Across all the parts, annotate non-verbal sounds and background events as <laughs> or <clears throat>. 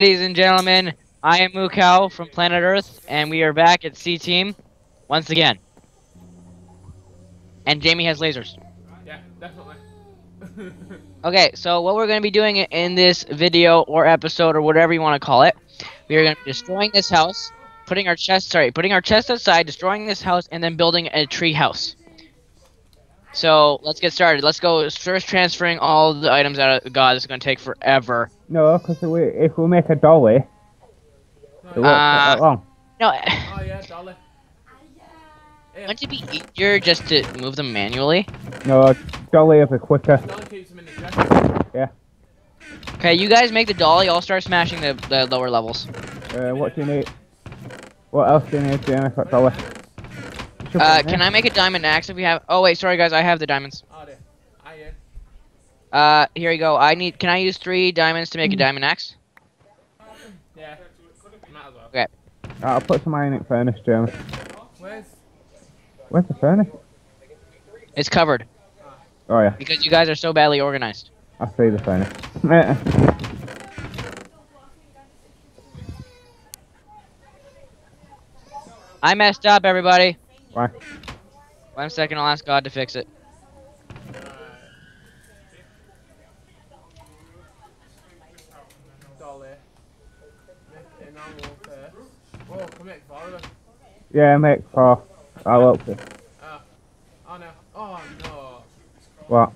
Ladies and gentlemen, I am Mukau from Planet Earth, and we are back at C Team once again. And Jamie has lasers. Yeah, definitely. <laughs> Okay, so what we're going to be doing in this video or episode or whatever you want to call it, we are going to be destroying this house, putting our chest, sorry, putting our chest outside, destroying this house, and then building a tree house. So let's get started. Let's go first transferring all the items out of God. This is going to take forever. No, because if we, if we make a dolly, it won't take Uh, that long. No, <laughs> oh yeah, dolly. Yeah, wouldn't it be easier just to move them manually? No, dolly will be quicker. dolly keeps them in the chest. Okay, you guys make the dolly. I'll start smashing the, the lower levels. Uh, what do you need? What else do you need to make a dolly? Uh, can I make a diamond axe if we have? Oh wait, sorry guys, I have the diamonds. Oh there. Yeah. Uh, here you go. I need. Can I use three diamonds to make a diamond axe? Yeah. Might as well. there. I'll put some iron in furnace, Jeremy. Where's Where's the furnace? It's covered Oh yeah, because you guys are so badly organized. I see the furnace. I messed up, everybody. Why? One second, I'll ask God to fix it. dolly? Make it in our first. Oh, come here, follow yeah, make four. I'll help you. Oh no. Oh no. What?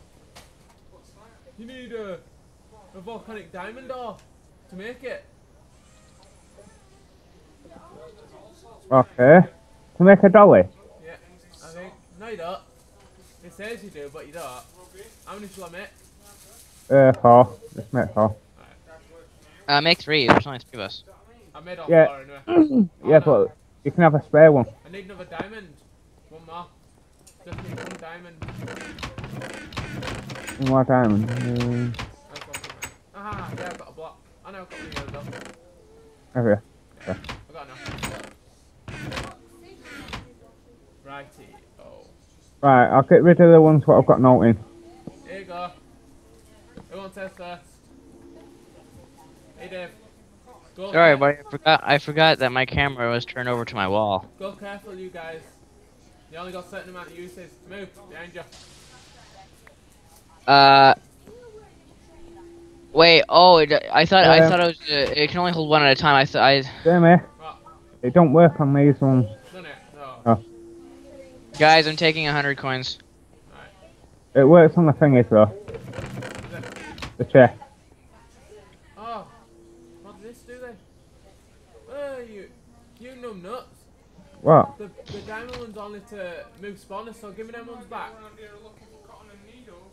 You need a, a volcanic diamond ore to make it. Okay. To make a dolly? Yeah. I think. No, you don't. It says you do, but you don't. How many shall I make? Uh, four. Just make four. Uh, make three. There's only three of us. I made all Yeah. four anyway. <clears throat> Yeah, but you can have a spare one. I need another diamond. One more. Just need one diamond. One more diamond. Um, That's one for me. Aha, yeah, I've got a block. I know I've got one here though. over here. I've got enough. Righty. Oh. Right, I'll get rid of the ones what I've got note in. Here you go. Who wants this first? Hey Dave. Go Sorry, buddy. I forgot. I forgot that my camera was turned over to my wall. Go careful, you guys. You only got a certain amount of uses. Move, behind you. Uh. Wait. Oh, it, I thought. I thought it was. Uh, it can only hold one at a time. I thought. I. Jamie, What? it don't work on these ones. Done it? No. Guys, I'm taking a hundred coins. It works on the thingies though. The chair. Oh. What does this do then? Oh, you. You numb nuts. What? The, the diamond one's only to move spawners, so give me them ones back.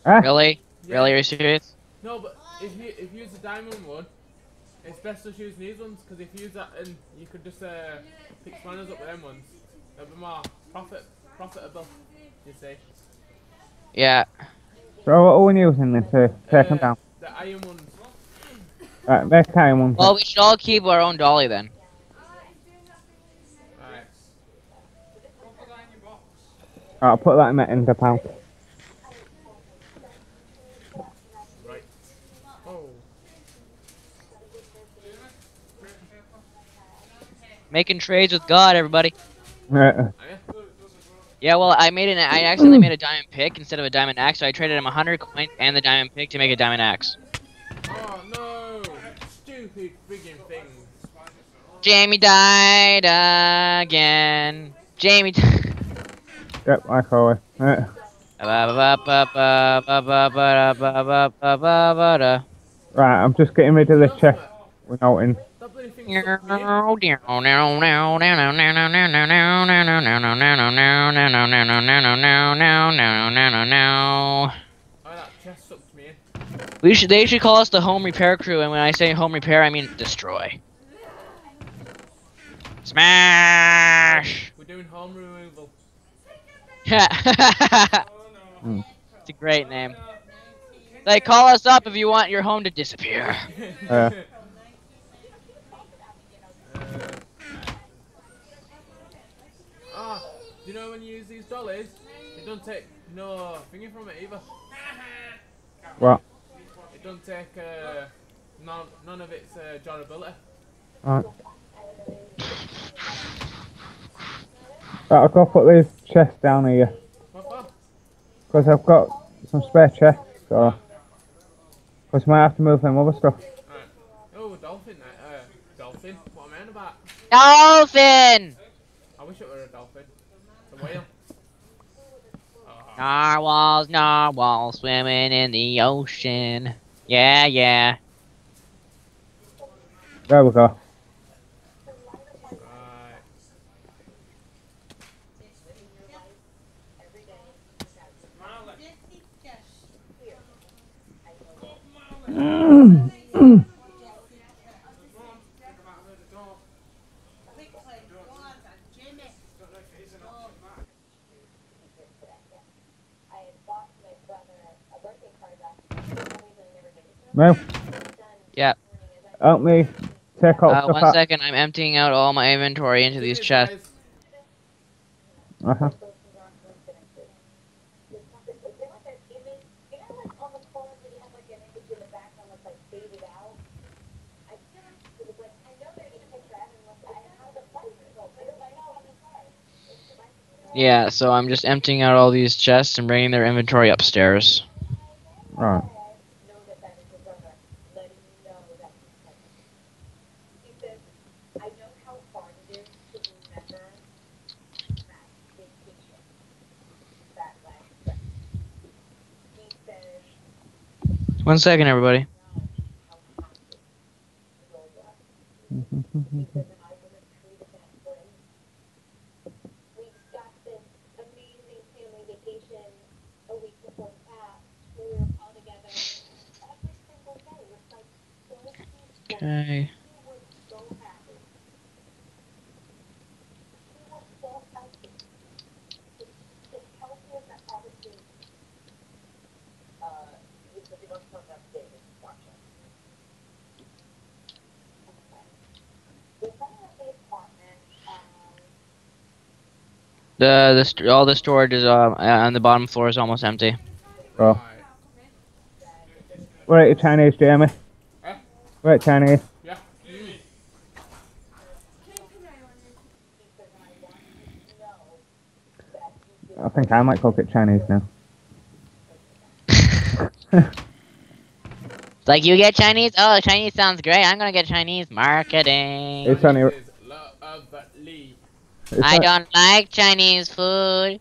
Ah, Really? Yeah. Really? Are you serious? No, but if you if you use the diamond one, it's best to use these ones because if you use that and you could just uh, pick spawners up with them ones, it'll be more profit profitable. You see? Yeah. so what are we using then to take them down? The iron ones. Right, make iron ones. Well, we should all keep our own dolly then. Alright. I'll put that in the ender pouch. Right. Oh. Making trades with God, everybody. Are you? Yeah, well, I made an. I accidentally made a diamond pick instead of a diamond axe, so I traded him a hundred coins and the diamond pick to make a diamond axe. Oh no! Stupid friggin' thing. Jamie died again. Jamie. <laughs> Yep, I. Right. Right, I'm just getting rid of the chest We're. We should they should call us the home repair crew and when I say home repair I mean destroy. Smash We're doing home removal. <laughs> Hmm. It's a great name. Like, call us up if you want your home to disappear. <laughs> Uh. Ah, do you know when you use these dollies, it don't take no thingy from it either. <laughs> What? It don't take uh, None, none of its uh, durability. Right. Right, I'll go put these chests down here. Because I've got some spare chests, so... Because I might have to move them other stuff. Alright. Oh, dolphin. Uh, uh, dolphin. What am I on about? Dolphin! I wish it were a dolphin. It's a whale. Oh, <laughs> Narwhals, narwhals swimming in the ocean. Yeah, yeah. There we go. Move. Yep. Help me take all Uh, one second, I'm emptying out all my inventory into these chests. Uh-huh. Yeah, so I'm just emptying out all these chests and bringing their inventory upstairs. Right. One second, everybody. <laughs> Okay. The the st- all the storage is uh, on the bottom floor is almost empty. Oh. Right. Where are you Chinese, Jamie? Where Chinese? Yeah. I think I might cook it Chinese now. It's <laughs> like you get Chinese. Oh, Chinese sounds great. I'm gonna get Chinese marketing. It's only- lovely. It's, I on- don't like Chinese food.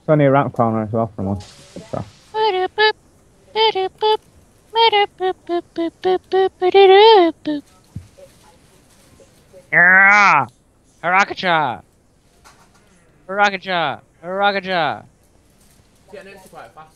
it's only around the corner as well from us. So. Yeah! Harakacha! Harakacha! Harakacha! Getting empty quite fast.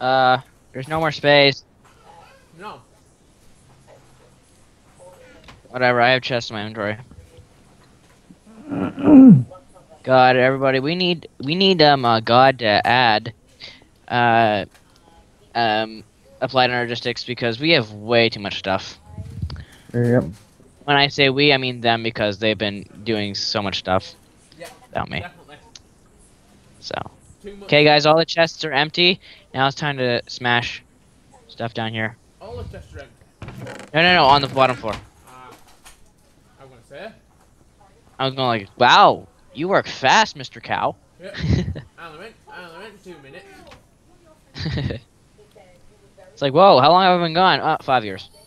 Uh, there's no more space. No. Whatever, I have chests in my inventory. <clears throat> God, everybody, we need we need um uh, God to add uh um applied energistics because we have way too much stuff. Yep. When I say we, I mean them because they've been doing so much stuff Yeah. without me. Definitely. So, okay, guys, all the chests are empty. Now it's time to smash stuff down here. All the chests are. No, no, no, on the bottom floor. Ah. I'm gonna say. I was going like, wow, you work fast, Mr. Cow. Yeah. I only went. I only went two minutes. <laughs> it's like, whoa, how long have I been gone? Uh, five years. <laughs>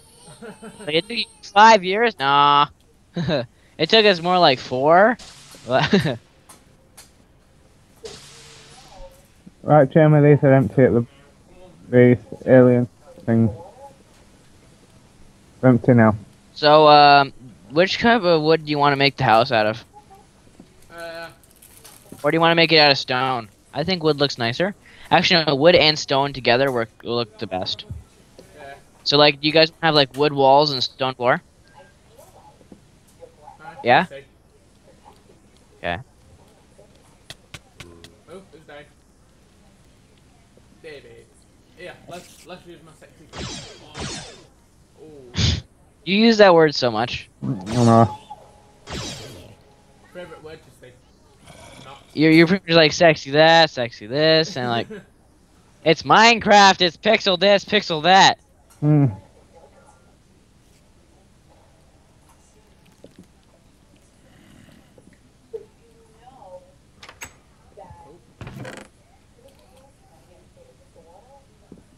Like, it took you five years? Nah. <laughs> it took us more like four. But- Right, Jamie, these are empty at the these alien things. They're empty now. so, um, which kind of wood do you want to make the house out of? uh, Or do you want to make it out of stone? I think wood looks nicer. Actually, no, wood and stone together work look the best. yeah. So, like, do you guys have like wood walls and stone floor? Alright, Yeah? Okay. Oh, who's dying? Here, let's let's use my sexy. Oh, You use that word so much. I know. favorite word to say. Not. You're you're pretty much like sexy that, sexy this, and like <laughs> it's Minecraft. It's pixel this, pixel that. Hmm.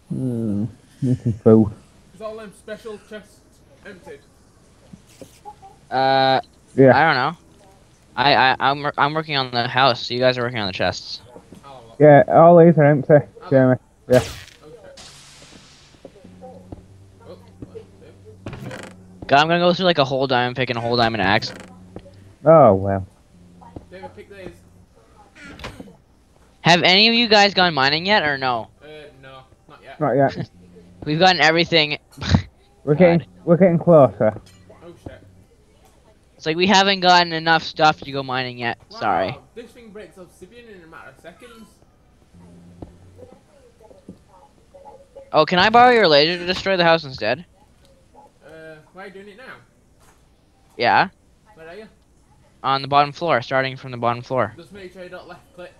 Hmm. This is food. Is all them special chests emptied? Uh, Yeah. I don't know. I I I'm I'm working on the house. So you guys are working on the chests. I'll have a look. Yeah, all these are empty, Jeremy. Oh shit. Oh, one, two. God, I'm gonna go through like a whole diamond pick and a whole diamond axe. Oh, well. David, pick these. Have any of you guys gone mining yet, or no? Uh, no, not yet. Not yet. <laughs> We've gotten everything. <laughs> We're getting, we're getting closer. Oh shit. it's like we haven't gotten enough stuff to go mining yet. Wow, Sorry. This thing breaks obsidian in a matter of seconds. Oh, can I borrow your laser to destroy the house instead? Uh, why are you doing it now? Yeah, Where are you? on the bottom floor, starting from the bottom floor. Just make sure you don't left click.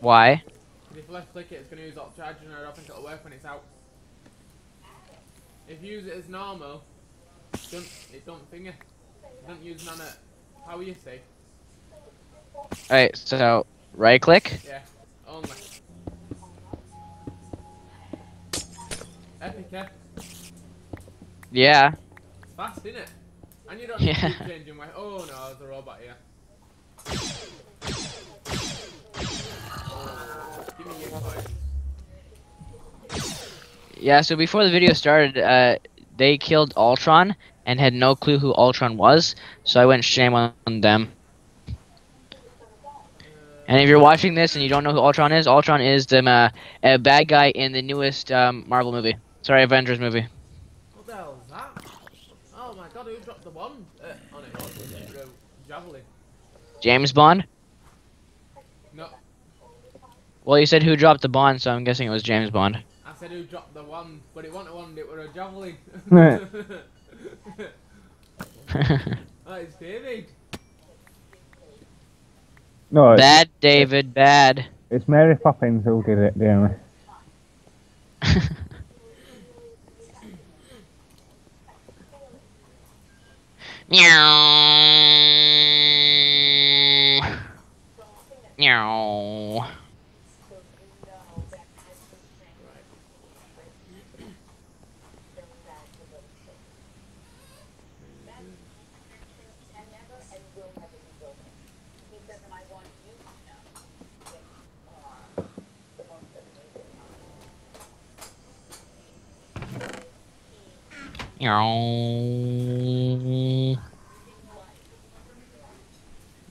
Why? if you left click it, it's going to use up charge and I don't think it'll work when it's out. If you use it as normal, don't, it don't finger. Don't use none of power you say. Alright, so right click. Yeah, only. Epic, eh? Yeah. Fast, isn't it? And you don't need to Yeah. keep changing my. Oh no, there's a robot here. Oh, give me your coins. Yeah, so before the video started, uh, they killed Ultron and had no clue who Ultron was, so I went shame on them. And if you're watching this and you don't know who Ultron is, Ultron is the uh, a bad guy in the newest um, Marvel movie. Sorry, Avengers movie. What the hell is that? Oh my god, who dropped the bomb uh, on it? Oh, javelin. James Bond. No, Well, you said who dropped the bond, so I'm guessing it was James Bond. I said who dropped the one, but it wasn't a one, it was a javelin. Right. <laughs> that is David. No, it's, bad, David. Bad. it's Mary Poppins who did it, Jeremy. <laughs> Meow. Meow.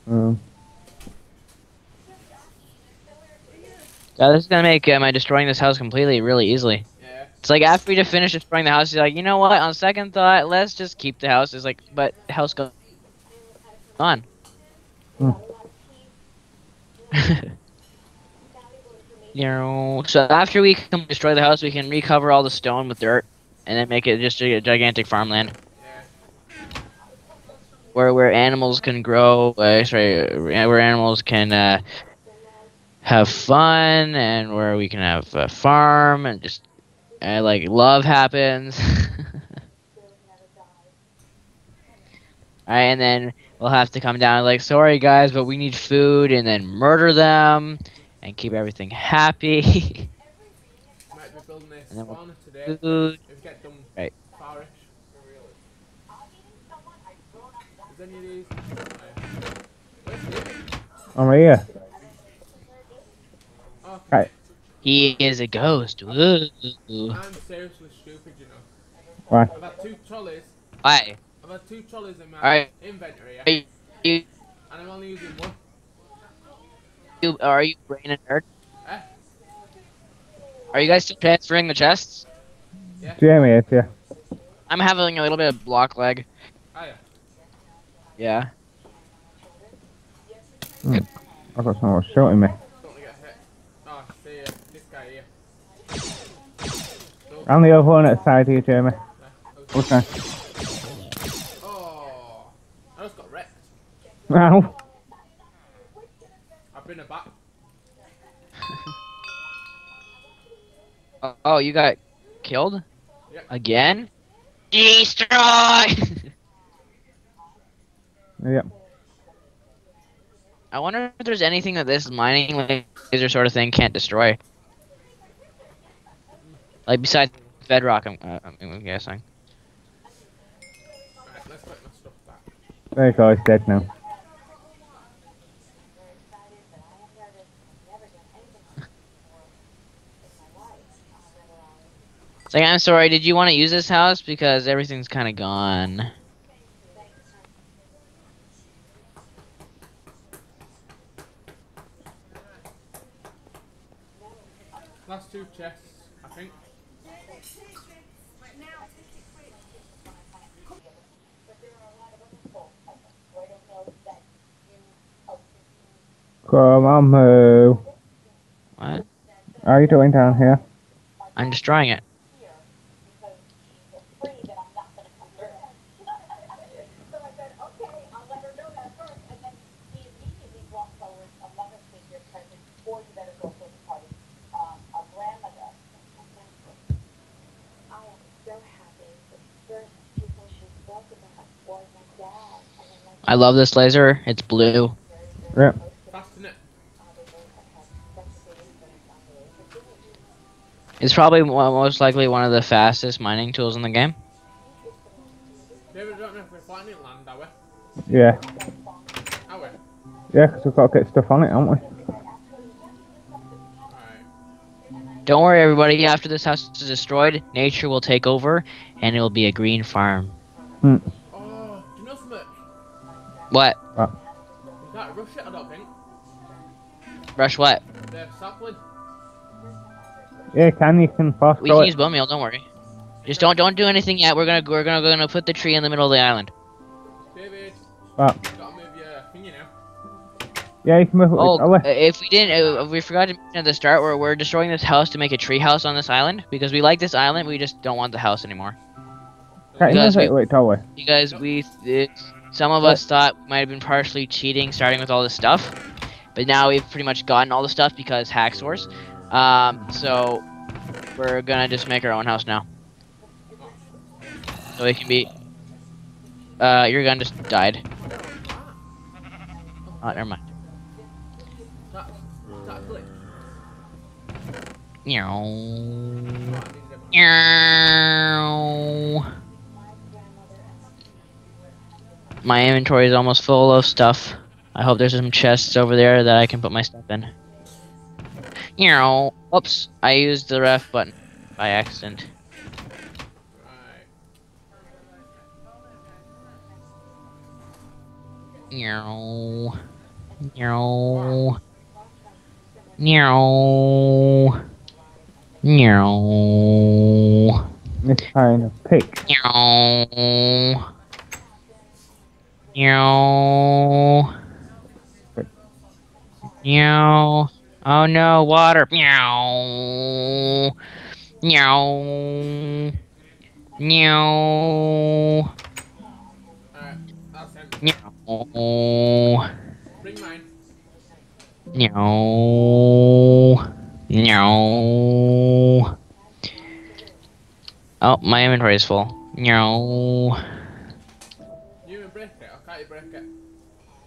Um, God, this is gonna make uh, my destroying this house completely really easily. Yeah. It's like after we just finish destroying the house, he's like, you know what? On second thought, let's just keep the house. It's like, but the house go on. Hmm. <laughs> you know, so after we can destroy the house, we can recover all the stone with dirt, and then make it just a gigantic farmland where where animals can grow. Uh, sorry, where animals can uh, have fun, and where we can have a farm, and just uh, like love happens. <laughs> Alright, and then we'll have to come down like, sorry guys, but we need food, and then murder them, and keep everything happy. <laughs> Might be building a And then we'll- today. food. If get done Right. farish. Is any of these? Oh, Where's David? I'm here. Oh, Right. He is a ghost. Woo. I'm seriously stupid, you know. Why? I've had two trolleys. Why? I've had two trolleys in my Alright. inventory, yeah, Are you, you, and I'm only using one. you are you brain and nerd? Are you guys still transferring the chests? Yeah. Jamie, it's you. I'm having a little bit of block leg. Ah, yeah. Yeah. I got someone shooting me. Don't wanna get hit. Oh, see uh, this guy here. I'm the other one at the side here, Jeremy. Okay. Oh, I just got wrecked. Ow. I've been aback. Oh, oh, you got killed? Yep. Again? Destroy! <laughs> yeah. I wonder if there's anything that this mining laser sort of thing can't destroy. Like besides bedrock, I'm, uh, I'm guessing. Right, let's put my stuff back. There you go, it's dead now. It's like, I'm sorry, did you want to use this house? Because everything's kind of gone. Last two chests, I think. Come on, Moo. What? How are you doing down here? I'm destroying it. I love this laser. It's blue. Yep. Fast in it. It's probably most likely one of the fastest mining tools in the game. David, I don't know if we're flying inland, are we? Yeah. because we? Yeah, 'cause we've got to get stuff on it, haven't we? Don't worry, everybody. After this house is destroyed, nature will take over, and it will be a green farm. Oh, What? You can't rush it, I don't think. Rush what? The sapling. Yeah, can you can fast We can it? use bone meal. Don't worry. Just don't don't do anything yet. We're gonna we're gonna we're gonna put the tree in the middle of the island. David, What? you gotta move your thingy now. Yeah, you can move it Oh, with if we didn't, uh, we forgot to mention at the start, we're we're destroying this house to make a tree house on this island because we like this island. We just don't want the house anymore. Can't you guys, move it we- with Ollie? Because we, it, some of us thought we might have been partially cheating, starting with all this stuff, but now we've pretty much gotten all the stuff because hack source. Um, so we're gonna just make our own house now. So it can be. Uh, your gun just died. Oh, never mind. That, that glitch. Meow. I needed a- Meow. My inventory is almost full of stuff. I hope there's some chests over there that I can put my stuff in. Meow. Oops, I used the ref button by accident. Meow. Meow. Meow. Meow. This kind of pick. Meow. Meow. Meow. Oh no, water. Meow. Meow. Meow. Meow. Bring mine. Meow. Meow. Oh, my inventory is full. Meow.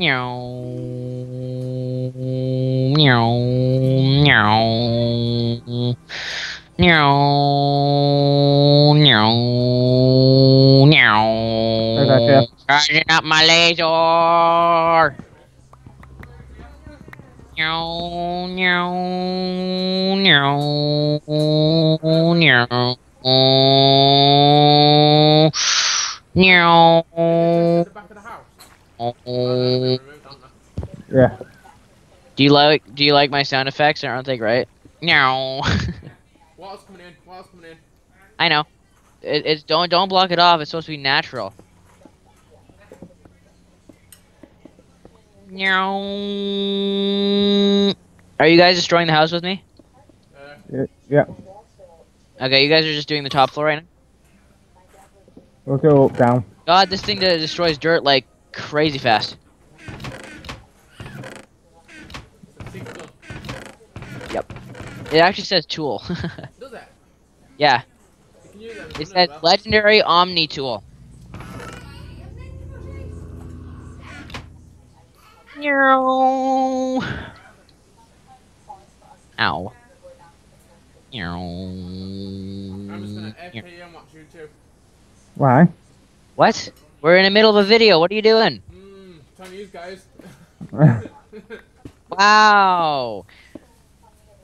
Meow. Meow. Meow. Meow. Meow. Meow. Charging up my laser. Meow. Meow. Meow. Meow. Meow. To Oh, they've been removed, haven't they? Yeah. Do you like do you like my sound effects? Aren't they great? Meow. <laughs> Water's coming in. Water's coming in. I know. It, it's don't don't block it off. It's supposed to be natural. Meow. Are you guys destroying the house with me? Uh, Yeah. yeah. Okay, you guys are just doing the top floor right now. We'll go down. God, this thing that destroys dirt like crazy fast. it's a secret gun. It actually says tool. <laughs> Yeah, You can use it. as a it gun as says legendary omni tool. Meow. Ow. Meow. I'm just gonna Meow. Watch YouTube. Why? What? We're in the middle of a video. What are you doing? Mmm, Chinese guys. <laughs> Wow.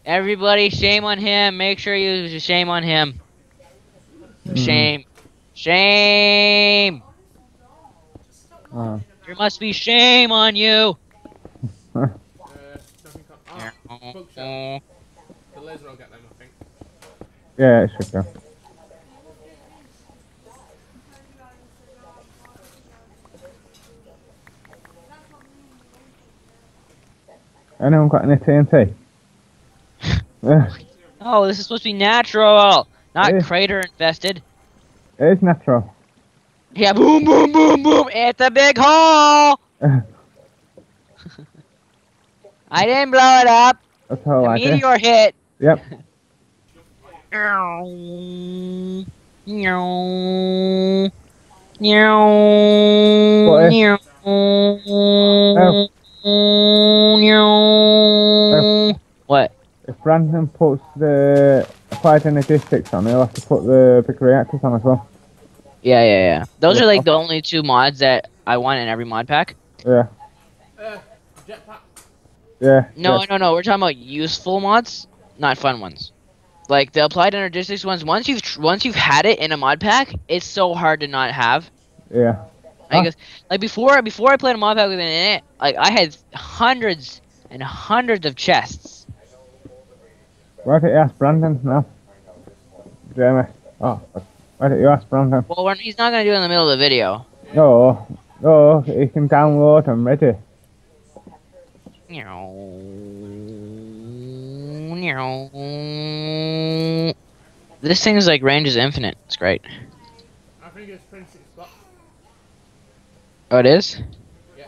Everybody, shame on him. Make sure you shame on him. Mm. Shame. Shame. Oh. There must be shame on you. <laughs> uh, nothing com- oh. The laser will get them, I think. Yeah, it should go. Anyone got any TNT? <laughs> Oh, this is supposed to be natural, not crater infested. it is natural. Yeah, boom, boom, boom, boom. It's a big hole. <laughs> I didn't blow it up. That's how The I meteor hit. Yep. <laughs> Meow. Meow. Meow. What is- Meow. Meow. What? If Brandon puts the applied energistics on, he'll have to put the big reactors on as well. Yeah, yeah, yeah. Those Yeah. are like the only two mods that I want in every mod pack. Yeah. Uh, jetpack. Yeah. No, yeah. no, no. We're talking about useful mods, not fun ones. Like the applied energistics ones. Once you've tr- once you've had it in a mod pack, it's so hard to not have. Yeah. I Huh? guess like before before I played a mod pack with it in it, like I had hundreds and hundreds of chests. Why don't you ask Brandon? No. Jamie. Oh, why don't you ask Brandon? Well, he's not gonna do it in the middle of the video. No. No, he can download them ready. This thing's like range is infinite. It's great. I think it's 26 blocks. Oh, it is. Yeah.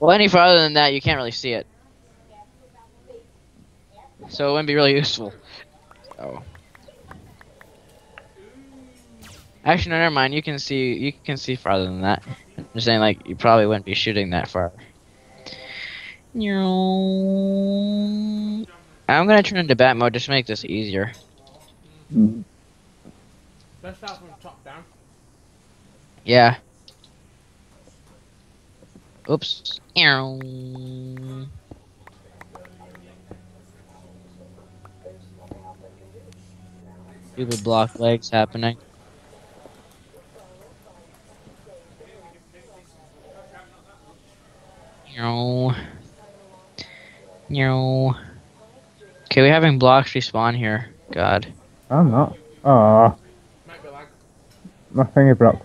Well, any farther than that, you can't really see it. So it wouldn't be really useful. Oh. Actually, no, never mind. You can see you can see farther than that. I'm just saying, like, you probably wouldn't be shooting that far. I'm gonna turn into bat mode just to make this easier. Hmm. Let's start from top down. Yeah. Oops. Ew. Stupid block legs happening. No. No. Okay, we're having blocks respawn here. God. I'm not. Lag. my finger broke.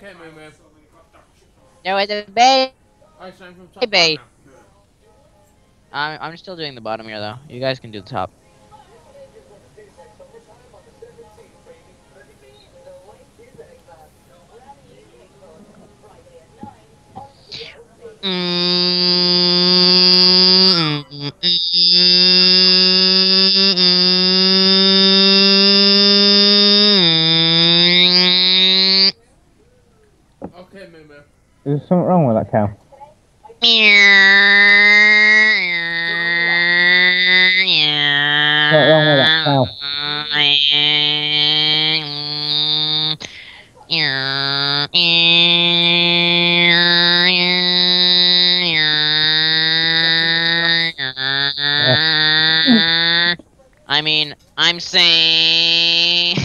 Okay, move, move. There was a starting Hey, down I'm, I'm still doing the bottom here though. You guys can do the top. now. Okay, move, move. Is there something wrong with that cow? What's wrong with that cow? I mean, I'm saying.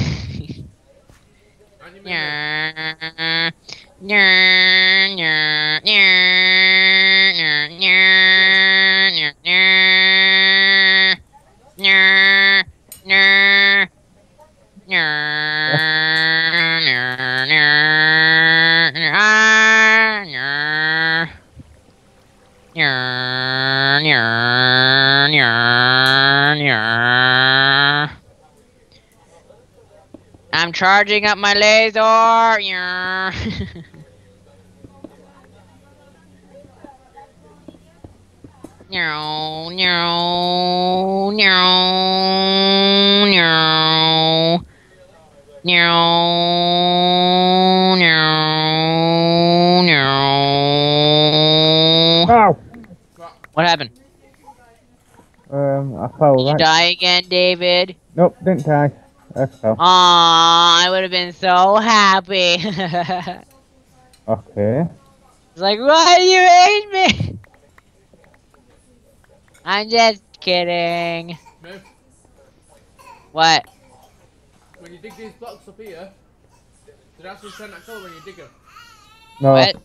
I'm charging up my laser. <laughs> No, no, no, no, no, no, no. Ow! What happened? Um, I fell Did you die again, David? Nope, didn't die. I fell. Aw, I would have been so happy. <laughs> okay. it's like, why do you hate me? I'm just kidding. Move. What? When you dig these blocks up here, did it actually turn that colour when you dig them? No, What?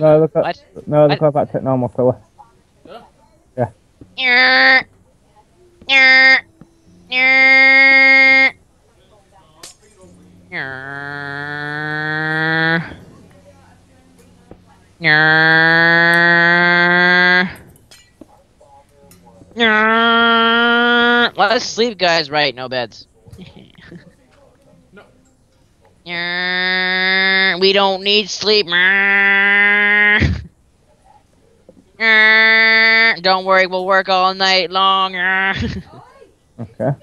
no, look at, What? no, look What? at that to normal colour. Yeah. yeah. Nyeh. Let's sleep, guys. Right, no beds. No. We don't need sleep. Nyeh. Nyeh. Don't worry, we'll work all night long. Okay.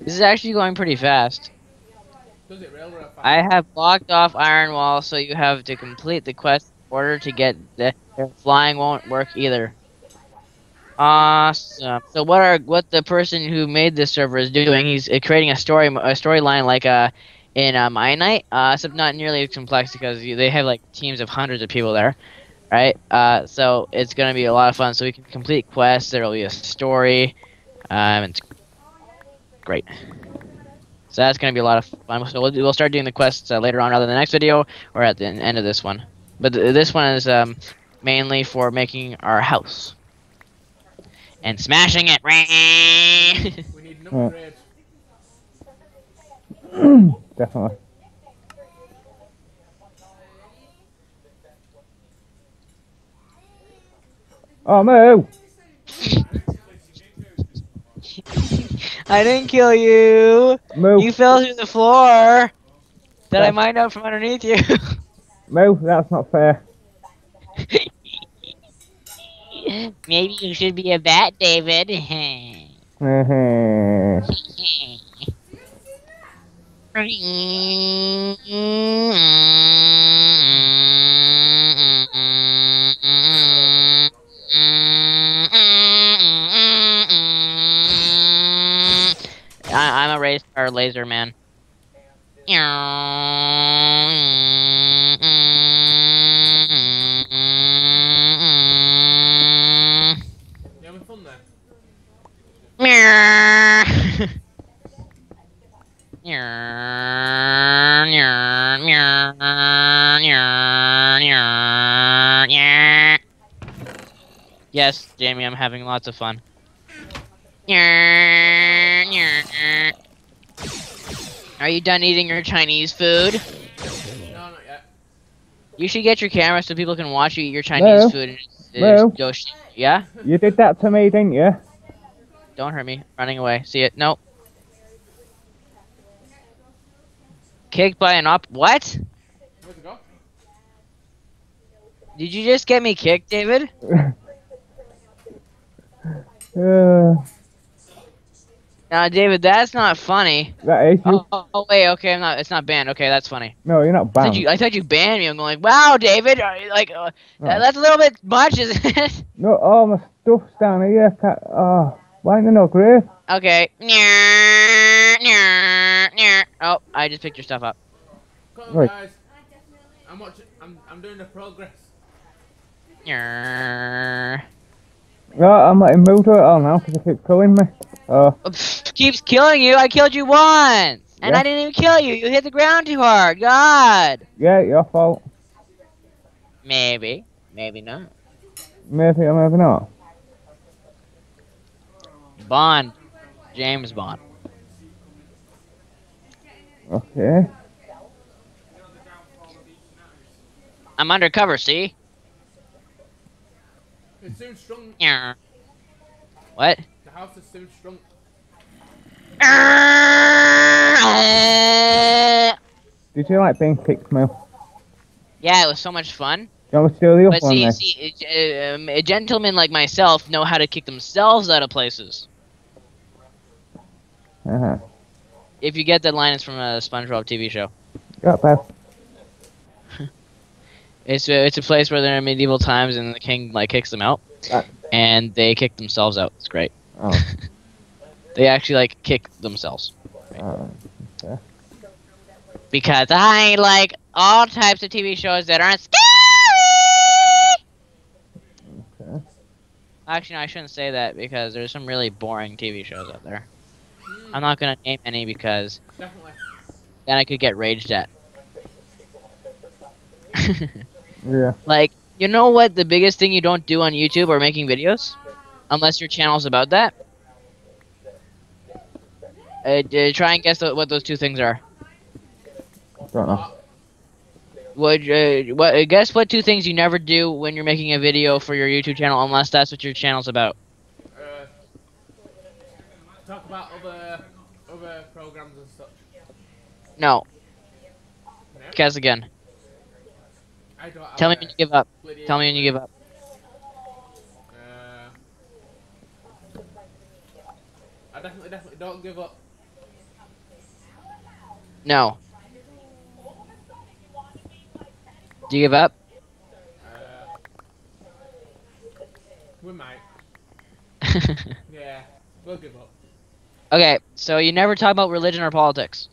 This is actually going pretty fast. Does it railroad fast? I have blocked off Iron Wall, so you have to complete the quest in order to get the flying won't work either. Awesome. So what are what the person who made this server is doing? He's uh, creating a story a storyline like uh in uh, My Night, uh, except not nearly as complex because you, they have like teams of hundreds of people there, right? Uh, so it's gonna be a lot of fun. So we can complete quests. There will be a story. Um, it's great. So that's gonna be a lot of fun. So we'll, we'll start doing the quests uh, later on, rather than the next video or at the end of this one. But th- this one is um, mainly for making our house and smashing it. <laughs> We need an Yeah. upgrade. <coughs> Definitely. Oh, Moo! I didn't kill you. Moo! You fell through the floor. That I Yeah. mined out from underneath you. <laughs> Moo, that's not fair. Maybe you should be a bat, David. <laughs> Mm-hmm. <laughs> Car laser man. You having fun there? Yes, Jamie, I'm having lots of fun. Are you done eating your Chinese food? No, not yet. You should get your camera so people can watch you eat your Chinese No. food and just, uh, just go sh- Yeah? You did that to me, didn't you? Don't hurt me. Running away. See it? Nope. Kicked by an op. What? Where'd it go? Did you just get me kicked, David? <laughs> uh, No, David, that's not funny. that is you. Oh, oh, oh, wait, okay, I'm not. It's not banned. Okay, that's funny. No, you're not I thought banned. you, I thought you banned me. I'm going like, wow, David, are you, like, uh, that- Oh. that's a little bit much, isn't it? <laughs> No, all my stuff's down here. Ca oh, why ain't there no grave? okay. Oh, I just picked your stuff up. Come on, Right. guys. I'm watching. I'm I'm doing the progress. Yeah, I'm letting move to it all now because it keeps killing me. Uh, Keeps killing you. I killed you once, and Yeah. I didn't even kill you. You hit the ground too hard. God. yeah, your fault. Maybe. Maybe not. Maybe or maybe not. Bond. James Bond. Okay. I'm undercover. See? It's soon strong. Nyeh. What? The house is soon strong. Did you like being kicked, Mel? Yeah, it was so much fun. Do you want me to do the But other one see, then? see, uh, um, a gentlemen like myself know how to kick themselves out of places. Uh-huh. If you get that line, it's from a SpongeBob TV show. Got Beth. It's a, it's a place where they're in medieval times, and the king like kicks them out, Ah. and they kick themselves out. It's great. Oh. <laughs> They actually like kick themselves Uh, because I like all types of TV shows that aren't scary. okay. Actually, no, I shouldn't say that because there's some really boring TV shows out there. Mm, I'm not gonna name any because definitely. then I could get raged at. Yeah. <laughs> Like, you know what the biggest thing you don't do on YouTube or making videos? Unless your channel's about that? Uh, d- try and guess th- what those two things are. Don't know. Would uh, what? Uh, guess what two things you never do when you're making a video for your YouTube channel, unless that's what your channel's about. Uh, talk about other other programs and such. No. No? Guess again. I don't Tell me when you give up. Tell me when you give up. Uh, I definitely, definitely don't give up. No. Do you give up? Uh, we might. <laughs> Yeah, we'll give up. okay, so you never talk about religion or politics.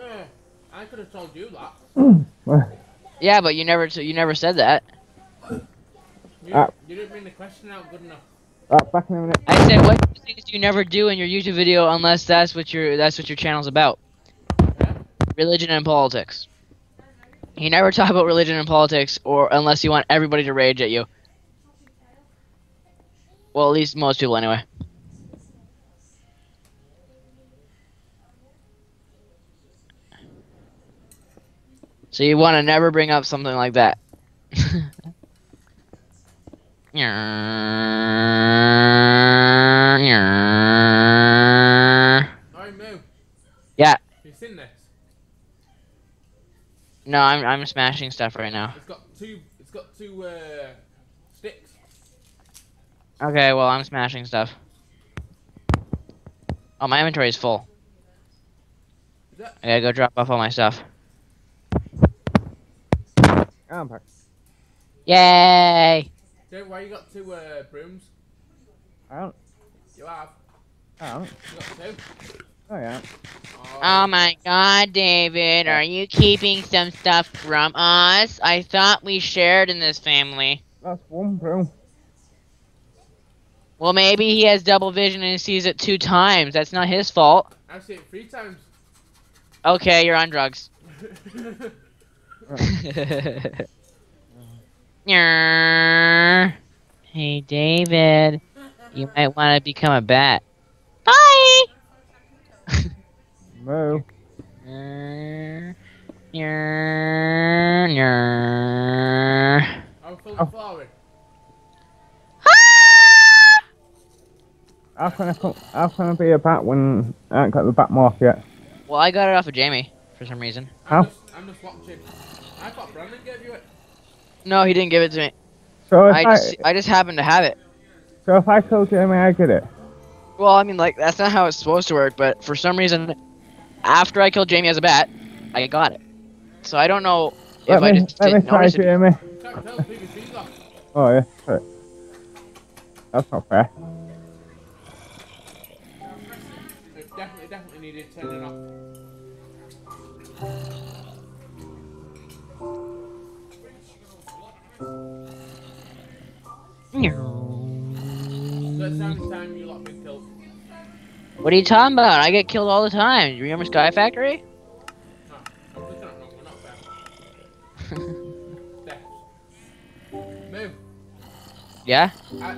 Eh, I could have told you that. Yeah, but you never you never said that. You, Ah. you didn't bring the question out good enough. Right, back in a minute. I said what things do you never do in your YouTube video unless that's what your that's what your channel's about. Yeah? Religion and politics. You never talk about religion and politics or unless you want everybody to rage at you. Well, at least most people anyway. So you want to never bring up something like that. Oi, <laughs> Moo. Yeah. You seen this? No, I'm I'm smashing stuff right now. It's got two. It's got two uh, sticks. Okay, well I'm smashing stuff. Oh, my inventory is full. Is? I gotta go drop off all my stuff. I'm back. Yay! Jay, why you got two uh, brooms? I don't. You have. I don't. You got two. Oh yeah. Oh, Oh my god, David, are you keeping some stuff from us? I thought we shared in this family. That's one broom. Well, maybe he has double vision and sees it two times. That's not his fault. I've seen it three times. Okay, you're on drugs. <laughs> <laughs> Nyeh. hey, David, you might want to become a bat. Bye! <laughs> Moo. Nyeh. Nyeh. Nyeh. I'm full Oh. of flowering. How can I come? How can I be a bat when I ain't got the bat morph yet? Well, I got it off of Jamie for some reason. How? I'm just, I'm just watching. I thought Brandon gave you it. No, he didn't give it to me. So if I I, just, I just happened to have it. so if I told Jamie I get it, Well, I mean, like that's not how it's supposed to work. But for some reason, after I killed Jamie as a bat, I got it. So I don't know if let I me just let didn't try notice it. Jamie. Can't tell PvP's off. Oh yeah. Sorry. That's not fair. It definitely, definitely needed turning off. What are you talking about? I get killed all the time. You remember Sky Factory? No, I'm looking at it wrong. We're not there. There. Move. yeah? I,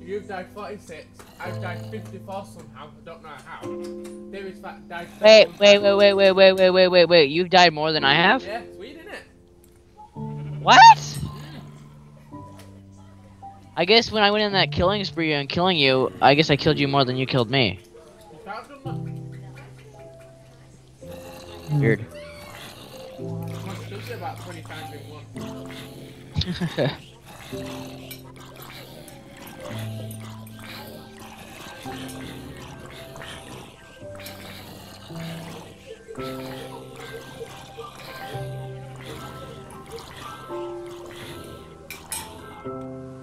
you've died 46. I've died 54 somehow. I don't know how. David's fa- died. Wait, wait, wait, wait, wait, wait, wait, wait, wait, wait. You've died more than I have? Yeah, sweet, innit? What? I guess when I went in that killing spree and killing you, I guess I killed you more than you killed me. Weird. <laughs> <laughs>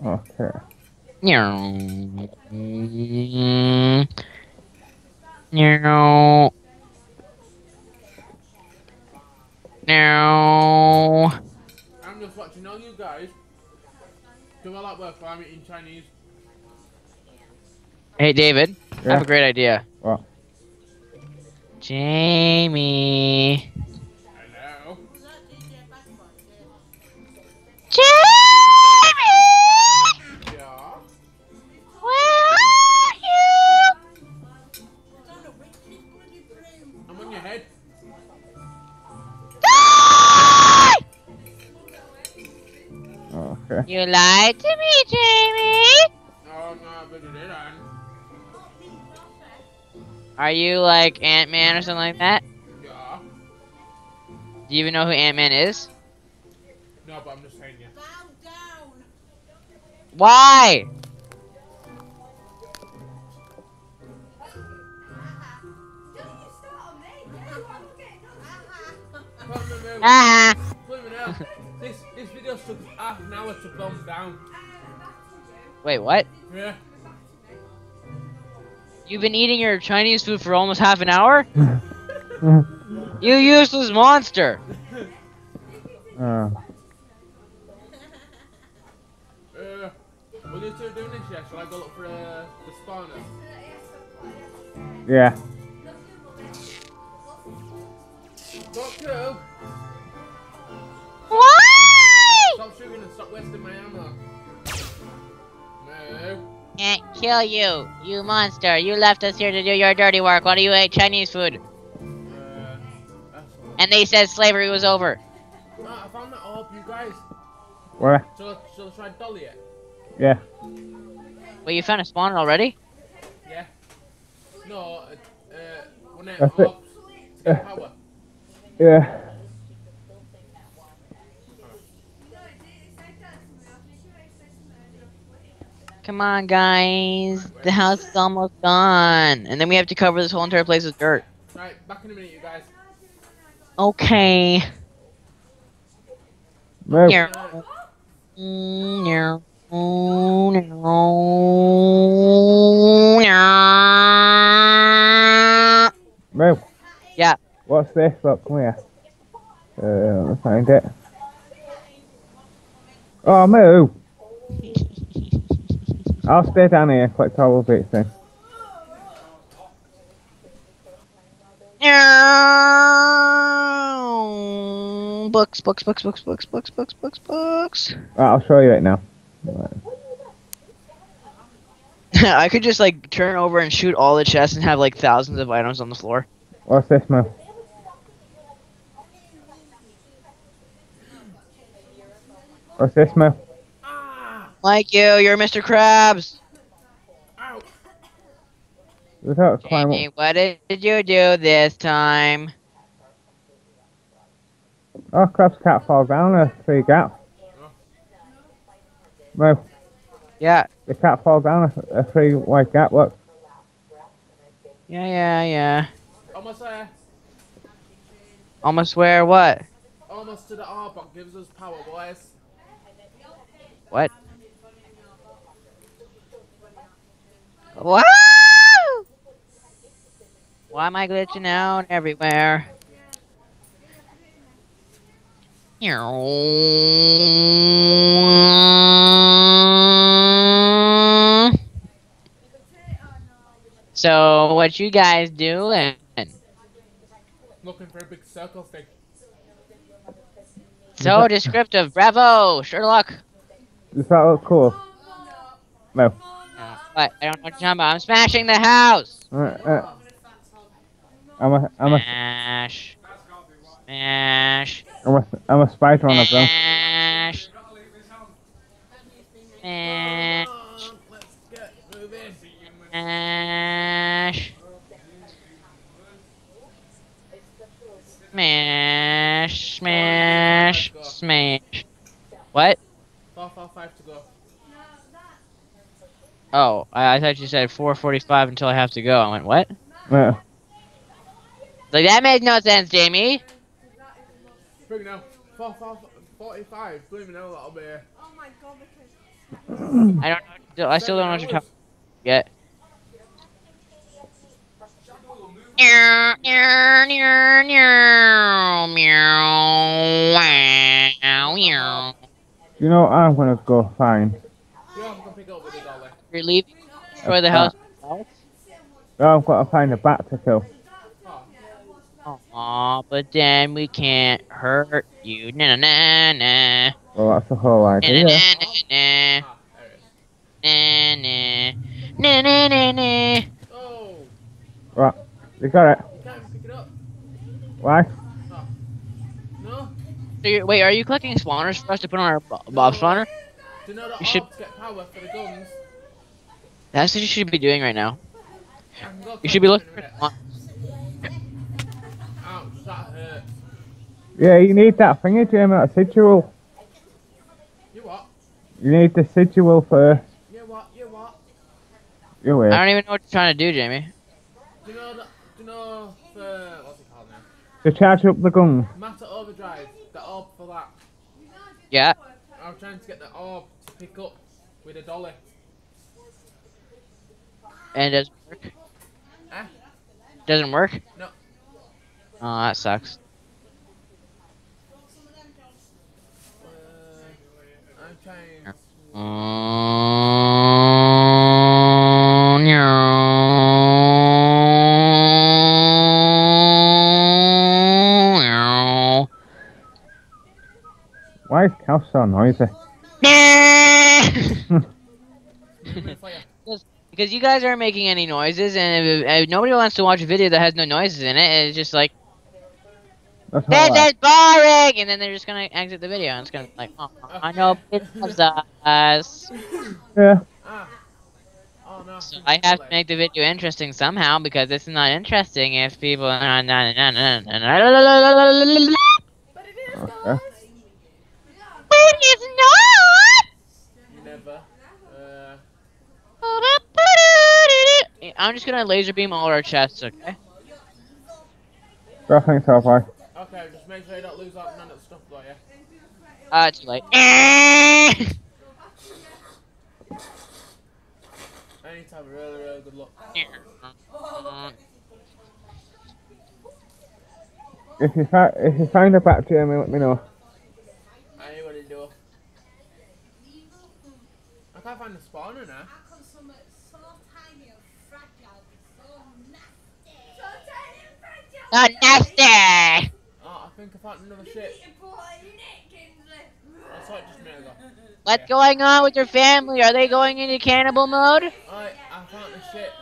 Meow. Okay. Meow. Meow. Meow. I'm just watching all you guys do all that work while I'm eating Chinese. Hey, David. I have a great idea. What? Jamie. Hello. Jamie! You lied to me, Jamie. Oh no, I better did I? Are you like Ant Man or something like that? Yeah. Do you even know who Ant Man is? No, but I'm just saying yeah. Why? Come on, move. Ah. Hour to film down. Wait, what? Yeah. You've been eating your Chinese food for almost half an hour? <laughs> You useless monster! uh, Uh, will you two doing this yet? Shall I go look for uh, the spawner? yeah. Shooting and stop wasting my ammo. No. Can't kill you, you monster. You left us here to do your dirty work Why do you ate Chinese food. Uh. And they said slavery was over. Ah, I found that orb, you guys. Where? Shall I, shall I try dolly it? Yeah. Wait, you found a spawn already? Yeah. No, uh, uh one of That's them it. orbs. To power. Yeah. Come on, guys. The house is almost gone. And then we have to cover this whole entire place with dirt. Right, back in a minute, you guys. Okay. Move. Here. Meow. Meow. Meow. Move. Yeah. What's this? Look, come here. Uh, let me find it. Oh, move. I'll stay down here, collect all the bits then. Books, books, books, books, books, books, books, books, books. Right, I'll show you it now. Right. <laughs> I could just like turn over and shoot all the chests and have like thousands of items on the floor. What's this, move? What's this, move? Like you, you're Mr. Krabs. Ow! We got to climb Jamie, what did you do this time? Oh, crabs can't fall down a three gap. Well, Yeah. the cat fall down a, a free white cat. Look, Yeah, yeah, yeah. Almost there. Almost where? What? Almost to the orb that gives us power, boys. What? Wow! Why am I glitching out everywhere? So, what you guys doing? Looking for a big circle thing. So descriptive. Bravo, Sherlock. does that look cool? No. What? I don't know what you're talking about. I'm smashing the house. Uh, uh, I'm a, I'm a, Smash. Smash. I'm a, I'm a spider on a broom. Smash. Smash. Come on, let's get moving. Smash. Smash. Smash. Smash. What? Four, four, five to go. Oh, I, I thought you said 4:45 until I have to go. I went, what? Uh, Like that made no sense, Jamie. Bring now. Four, four, 45. Believe me now, that'll be. Oh my god, because I don't know. I still don't know what you're talking yet. Meow, meow, meow, meow, meow, meow. you know I'm gonna go find? You have to pick up with the dollar. You're leaving? Destroy the house? Oh, I've got to find a bat to kill. Oh, Aw, but then we can't hurt you. Na na na na. Well, that's the whole Na na idea. na na there it is. na na na na na na. Oh, Right, you got it. you can't pick it up. Why? No? So you're, wait, are you collecting spawners for us to put on our bo- Bob spawner? Do you know that You should- get power for the guns? That's what you should be doing right now. I can go You should be looking for. in a minute. Ouch, that hurt. Yeah, you need that thingy, Jamie, that sigil. You what? You need the sigil first. You what? You what? You I don't even know what you're trying to do, Jamie. Do you know that? Do you know the what's it called now? To charge up the gun. Matter overdrive. The orb for that. Yeah. I'm trying to get the orb to pick up with a dolly. And it doesn't work. Eh? Doesn't work. No. Oh, that sucks. Uh, I'm trying. To... Why is cow so noisy? <laughs> <laughs> <laughs> Fire. Because you guys aren't making any noises, and if, if nobody wants to watch a video that has no noises in it, it's just like, That's this is boring! And then they're just gonna exit the video, and it's gonna be like, oh, I know it loves us. Yeah. Ah. Oh no. So I have to make the video interesting somehow, because it's not interesting if people. but it is Okay. guys. But it's not! Never. Uh, I'm just gonna laser beam all our chests, okay? I think so, boy. okay, just make sure you don't lose out none of the stuff though, yeah? Uh, too late. I need to have a really, really good look. If you fi- if you find a bat, Jamie, let me know. I need what to do. I can't find the spawner now. How come some so tiny and fragile, so nasty? So tiny and fragile. Not nasty! Oh, I think I found another ship. I saw it just a minute ago. What's going on with your family? Are they going into cannibal mode? Alright, I found the ship.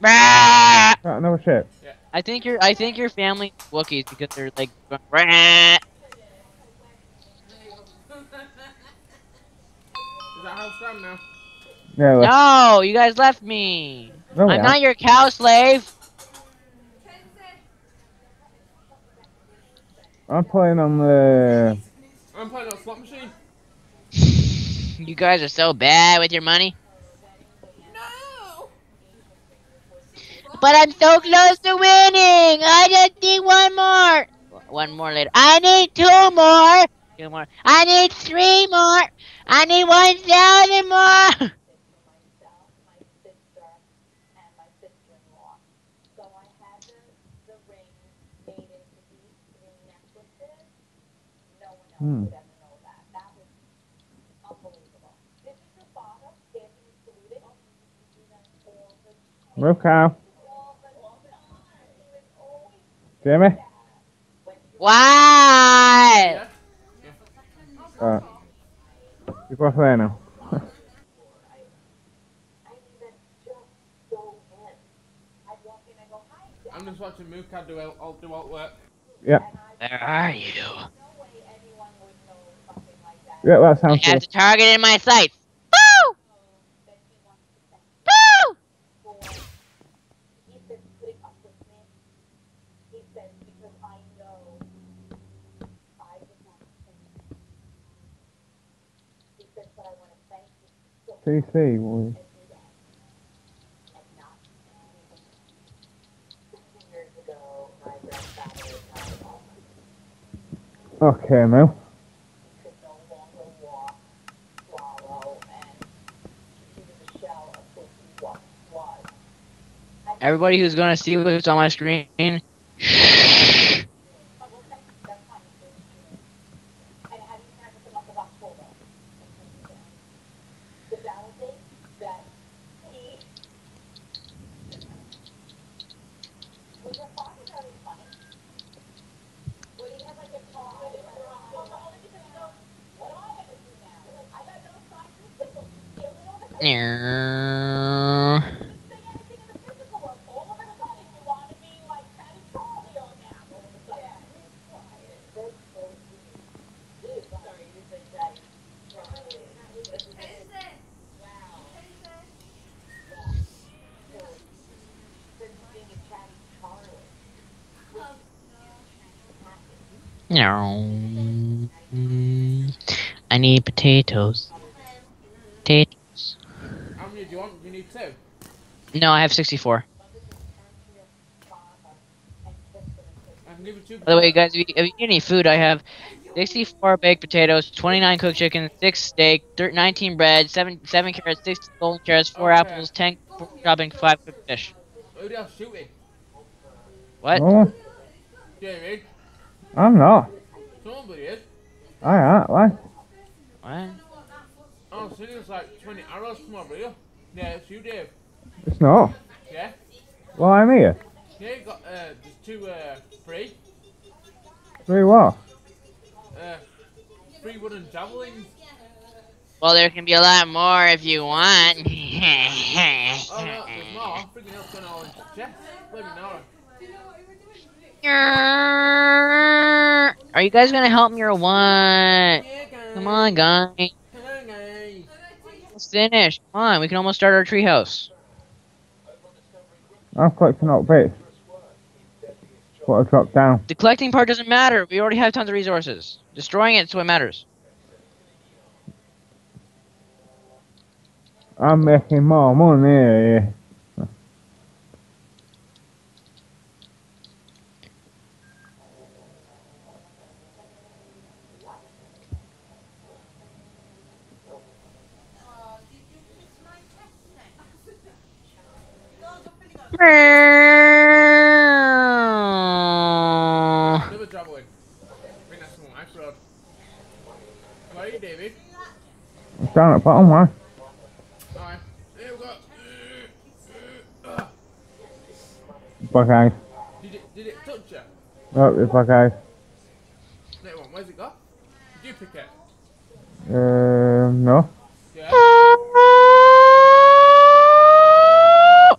Rah! Got another ship. I think your I think your family is Wookiees because they're like going, "Rah." Is that house down now? Yeah. No, you guys left me. No, I'm not your cow slave. I'm playing on the. I'm playing on slot machine. You guys are so bad with your money. No! But I'm so close to winning. I just need one more. One more later. I need two more. Two more. I need three more. I need one thousand more. <laughs> Hmm. Move, Kyle. Jamie? Why? Alright. You go there now. I'm just watching Mooka do all, all do all work. Yeah. Where are you? Yeah, that I sounds have the target in my sights. Woo! Woo! TC, boy. Okay, Mel. Everybody who's gonna see what's on my screen. Yeah. No. Mm-hmm. I need potatoes. Potatoes. How many do you want? You need two. No, I have 64. I can give you two. By the way, guys, if you, if you need any food, I have 64 baked potatoes, 29 cooked chicken, 6 steak, thir- 19 bread, 7 7 carrots, 6 golden carrots, 4 Okay. apples, 10 pork chopping, 5 cooked fish. Who shooting? What? Oh, Jamie. I'm not. Somebody is. I ain't. Why? What? Oh, so there's like 20 arrows come over here. Yeah, it's you, Dave. It's not. Yeah? Well, I'm here. Yeah, you got, uh, there's two, uh, free. Three what? Uh, free wooden javelins. Well, there can be a lot more if you want. <laughs> Oh, no, there's more. Freaking hell's going on in the chest. Let me know. Are you guys gonna help me or what? Come on, guys. Come on, guys. Let's finish. Come on, we can almost start our treehouse. I'm collecting up bits. What I dropped down. The collecting part doesn't matter. We already have tons of resources. Destroying it's what matters. I'm making more money. Another javelin. I think that's from Ice Road. Where are you, David? I'm down at the bottom, why? Alright. Here we go. Uh, Bug eyes. Did it, did it touch you? Oh, it's eyes. Next one, where's it go? Did you pick it? Um, no. Yeah?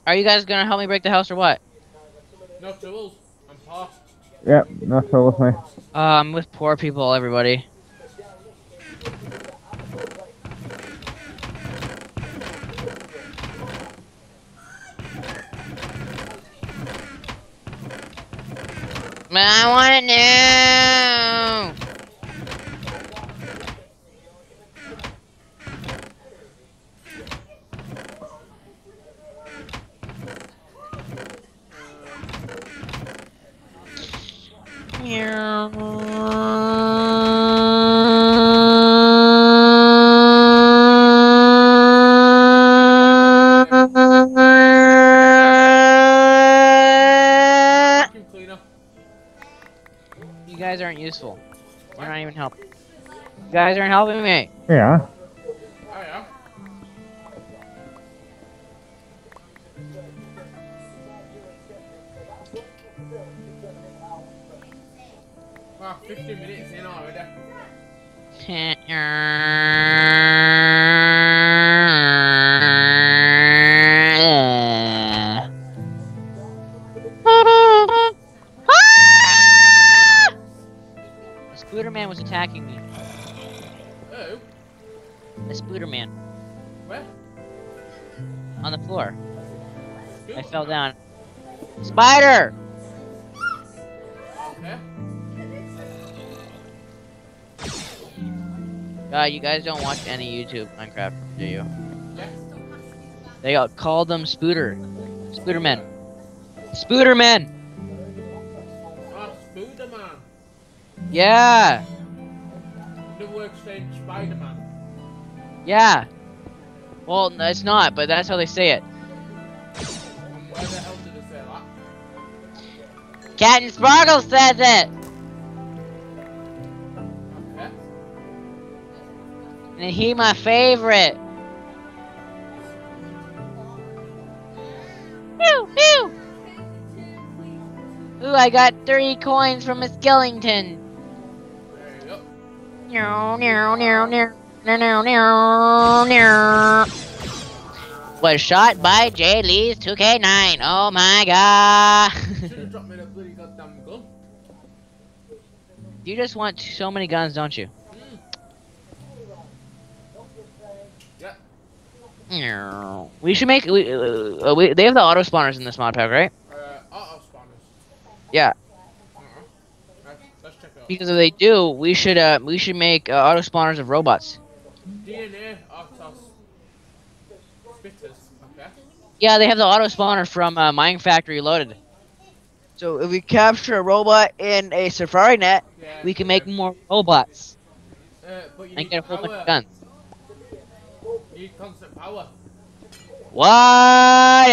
Are you guys gonna help me break the house or what? No tools. I'm past. Yep, no all with me. Uh, I'm with poor people, everybody. But I want it know. You guys aren't useful. You're not even helping. You guys aren't helping me. Yeah. Fell down. Spider! Okay. God, you guys don't watch any YouTube Minecraft, do you? Yeah. They got called them Spooder. Spoodermen. Spoodermen! Oh, ah, Spider-Man. Yeah! The word saying Spider-Man. Yeah! Well, it's not, but that's how they say it. And the hell did it say that? Captain Sparkle says it! Okay. And he my favorite. Pew, pew. Ooh, I got three coins from a skeleton. There you go. Meow, meow, meow, meow. Was shot by Jay Lee's 2K9. Oh my god. Should have dropped me the bloody goddamn gun. you just want so many guns, don't you? Yeah. We should make. We, uh, we, they have the auto spawners in this mod pack, right? Uh, auto spawners. Yeah. Uh-uh. Let's, let's check it out. Because if they do, we should uh we should make uh, auto spawners of robots. DNA Yeah, they have the auto spawner from uh, Mine Factory loaded. So if we capture a robot in a Safari net, Yeah. we can make more robots Uh, but you and need get a whole power. bunch of guns. You need constant power. Whatever.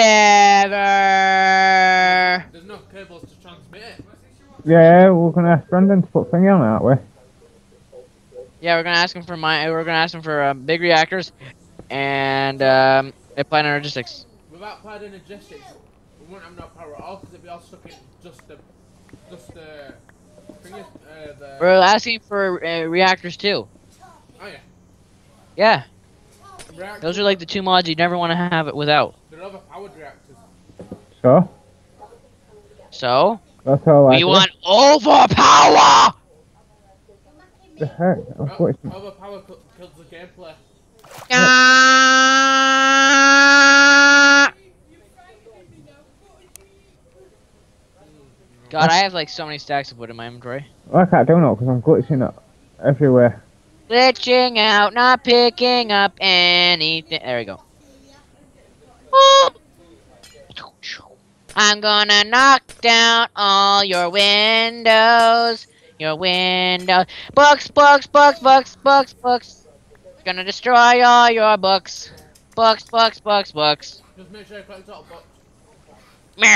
There's no cables to transmit it. Yeah, we're gonna ask Brendan to put thingy on it, aren't we? Yeah, we're gonna ask him for my. We're gonna ask him for um, big reactors, and um, applied energistics. Without applied energistics, we won't have no power at all because it'd be all stuck in just the, just the, thing is, uh, the. We're asking for uh, reactors too. Oh yeah. Yeah, Reactors, those are like the two mods you never want to have it without. They're overpowered reactors. So, So that's all I we want overpower. The heck? I Oh, overpower ki- kills the gameplay. Ah! God, I have like so many stacks of wood in my inventory. I can't do no because I'm glitching it everywhere. Glitching out, not picking up anything. There we go. Oh. I'm gonna knock down all your windows. Your windows. Books, books, books, books, books, books. Gonna destroy all your books. Books, books, books, books. Just make sure you collect all books. Na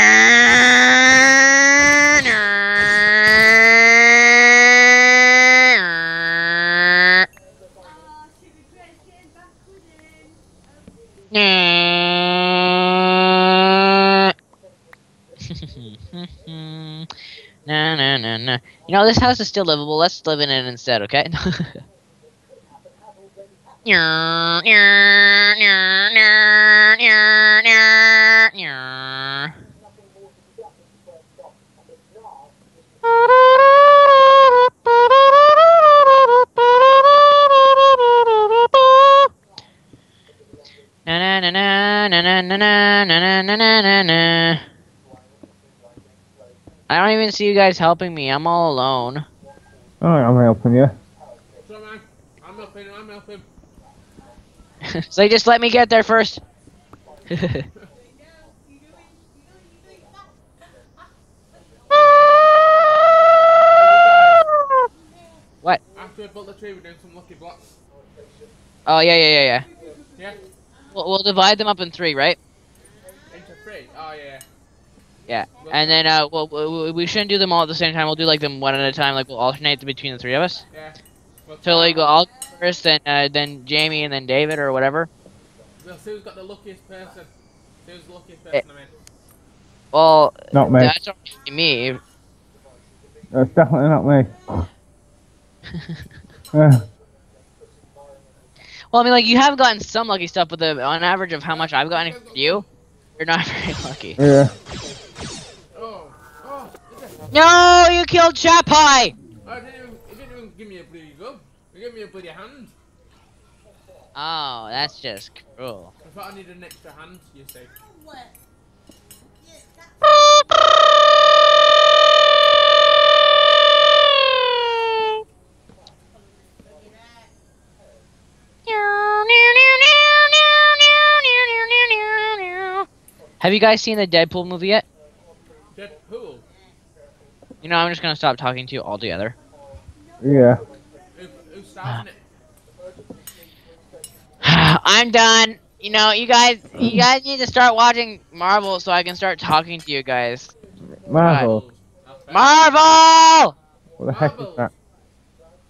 na na na. You know this house is still livable. Let's live in it instead, okay? Na na na na na na na na na na na na na. I don't even see you guys helping me. I'm all alone. Alright, I'm helping you. So man, I'm helping, I'm helping. <laughs> so just let me get there first. <laughs> After we built the tree, we're doing some lucky blocks. oh yeah, yeah, yeah, yeah. Yeah? We'll, we'll divide them up in three, right? Into three. Oh yeah. Yeah, and then uh, well, we, we shouldn't do them all at the same time. We'll do like them one at a time. Like we'll alternate between the three of us. Yeah. We'll So like try- I'll go first, then uh, then Jamie, and then David or whatever. We'll see who's got the luckiest person. Who's the luckiest Eh. person I'm in. Well, Not me. that's already me. That's definitely not me. Uh, Well, I mean, like you have gotten some lucky stuff, but the on average of how much I've gotten for you, you're not <laughs> very lucky. yeah. Oh, oh, is it? No, you killed Chap Pie. Oh, it didn't even, it didn't even give me a bloody glove. It gave me a bloody hand. Oh, that's just cruel. I thought I needed an extra hand, you see. What? <laughs> Have you guys seen the Deadpool movie yet? Deadpool. You know, I'm just gonna stop talking to you altogether. Yeah. Who, who's starting it? <sighs> I'm done. You know, you guys, you guys need to start watching Marvel so I can start talking to you guys. Marvel. That's fair. Marvel. What the heck is that?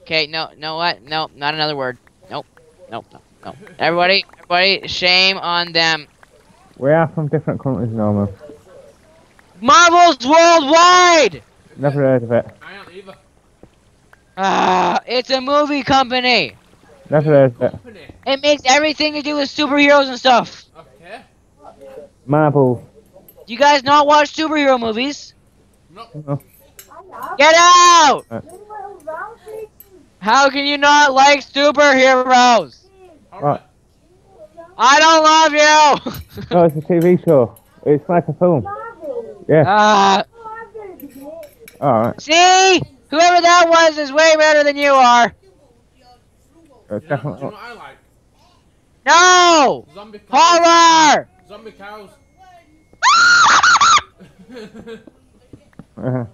Okay, no, no, what? No, not another word. Nope, nope, no, no. Everybody, everybody, shame on them. We are from different countries, Norman. Marvel's worldwide. Never heard of it. I ain't either. Ah, it's a movie company. Never heard of it. It makes everything to do with superheroes and stuff. Okay. Marvel. Do you guys not watch superhero movies? No. No. Get out! Uh. How can you not like superheroes? Alright. I don't love you! No, it's a TV show. It's like a film. Yeah. Ah, Alright. see? Whoever that was is way better than you are. It's You know, do you know what I like? No! Zombie cows. Horror! Zombie cows. Uh,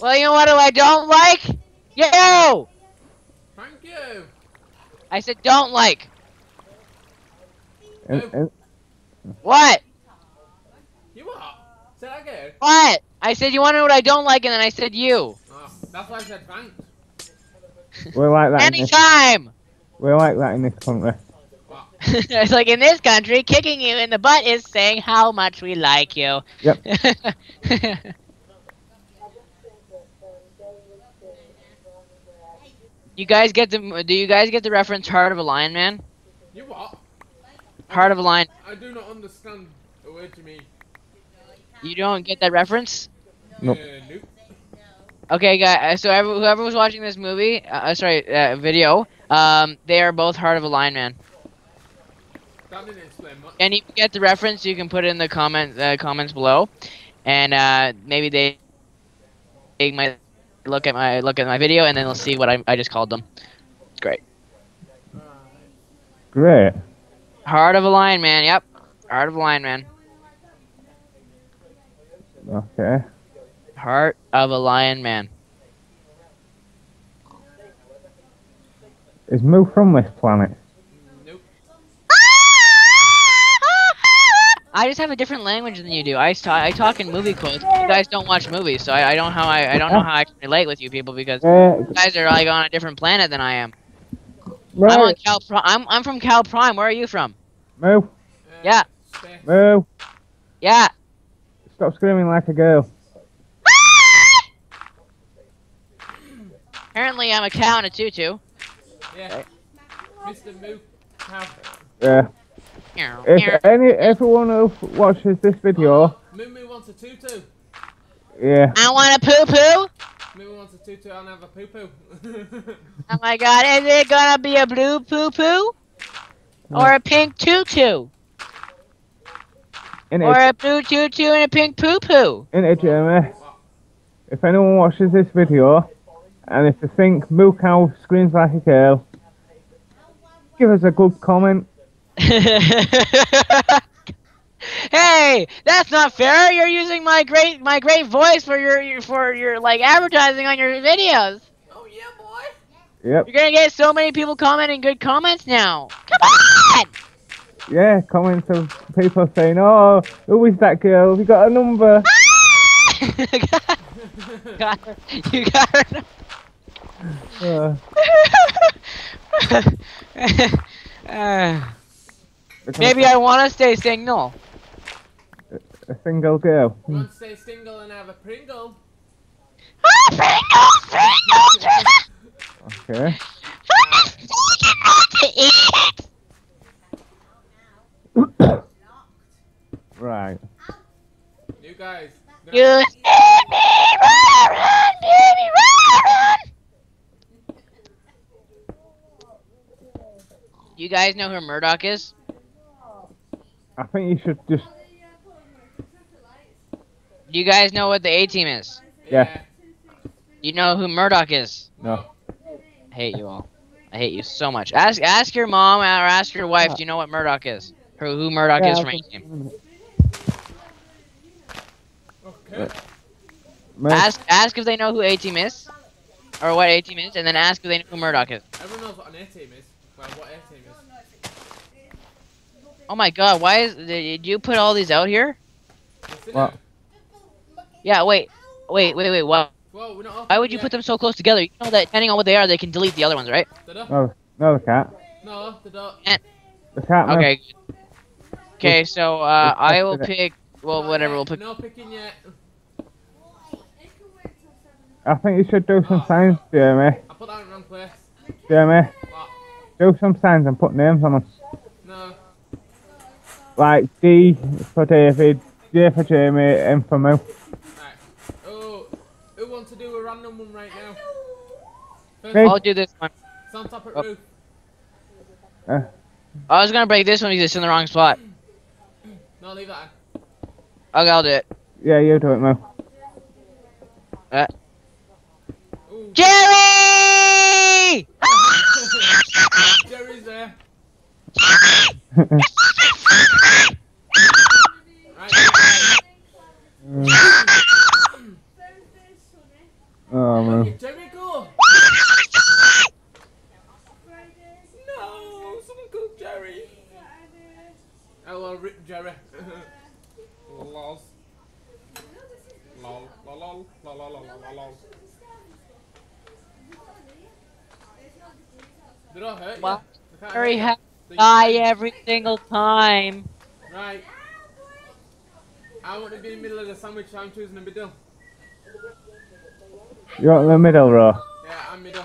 Well, you know what I don't like? You! Thank you. I said don't like. And, and, What? You what? Say that again. What? I said you want to know what I don't like, and then I said you. Oh, that's why I said thanks. we're like that. In this, Anytime! we're like that in this country. <laughs> It's like in this country, kicking you in the butt is saying how much we like you. Yep. <laughs> you guys get the? Do you guys get the reference "Heart of a Lion Man"? You what? Heart of a Lion. I do not understand the word you mean. You don't get that reference? Nope. Uh, nope. Okay, guys. So whoever was watching this movie, uh, sorry, uh, video, um, they are both Heart of a Lion Man. That didn't explain much. And if you get the reference, you can put it in the comment uh, comments below, and uh, maybe they, they might look at my look at my video, and then they'll see what I, I just called them. It's great. Great. Heart of a Lion Man. Yep. Heart of a Lion Man. Okay. Heart of a Lion Man. Is Moo from this planet? Nope. I just have a different language than you do. I, st- I talk in movie quotes. You guys don't watch movies, so I, I don't how I, I don't know <laughs> how I can relate with you people because Uh, you guys are like on a different planet than I am. I'm on. Cal. Pri- I'm I'm from Cal Prime. Where are you from? Moo. Yeah. Moo. Yeah. Stop screaming like a girl. <laughs> Apparently, I'm a cow and a tutu. Yeah. Mr. Moo. Cow. Yeah. If meow. any everyone who watches this video, Moo Moo wants a tutu. yeah, I want a poo poo. Moo wants a tutu. I'll have a poo poo. <laughs> Oh my God! Is it gonna be a blue poo poo or a pink tutu in or it, a blue tutu and a pink poo poo? in it, Jeremy. If anyone watches this video, and if you think Moo Cow screams like a girl, give us a good comment. <laughs> hey, that's not fair. You're using my great my great voice for your, your for your like advertising on your videos. oh yeah, boy. Yep, You're gonna get so many people commenting good comments now. Come on! yeah, comments of people saying, "Oh, who is that girl? Have you got a number?" <laughs> got her. You got her. Uh, <laughs> Uh, maybe I want to stay single. A single girl. Hmm. You want to stay single and have a Pringle? Okay. right. You guys. You send me run, baby, run. You guys know who Murdock is? I think you should just. Do you guys know what the A team is? Yeah. You know who Murdock is? No. I hate you all. I hate you so much. Ask ask your mom or ask your wife. Do you know what Murdock is? Or who Murdock Yeah, is from A team? Okay. Ask ask if they know who A team is, or what A team is, and then ask if they know who Murdock is. Everyone knows what an A team is. Well, what A team is. Oh my God! Why is did you put all these out here? It's in What? it. Yeah. Wait. Wait. Wait. Wait. What? Well, Why would you put them so close together? You know that depending on what they are, they can delete the other ones, right? Did I? no, no, the cat. No, did I? The cat. man. Okay. Okay. So uh, I will pick. Well, whatever. We'll pick. No picking yet. I think you should do some signs, Jeremy. I put that in the wrong place. Jeremy, What? do some signs and put names on them. No. Like D for David, J for Jamie, M for Mo. Right. Who wants to do a random one right now? First, Me. I'll do this one. it's on top of Oh. roof. Uh, I was gonna break this one because it's in the wrong spot. No, leave that Okay, I'll do it. yeah, you do it, Mo. in. Ooh. Jerry! <laughs> Jerry's there. <laughs> Right. Oh, Mo. Okay, Jerry, go. No, someone called Jerry. Hello, Rick Jerry. Lols. <laughs> Lol, lol, lol, lol, lol, lol, lol, lol. Did I hurt you? What? I Jerry has you. die every single time. Right. I want to be in the middle of the sandwich, I'm choosing the middle. You're in the middle row. Yeah, I'm middle.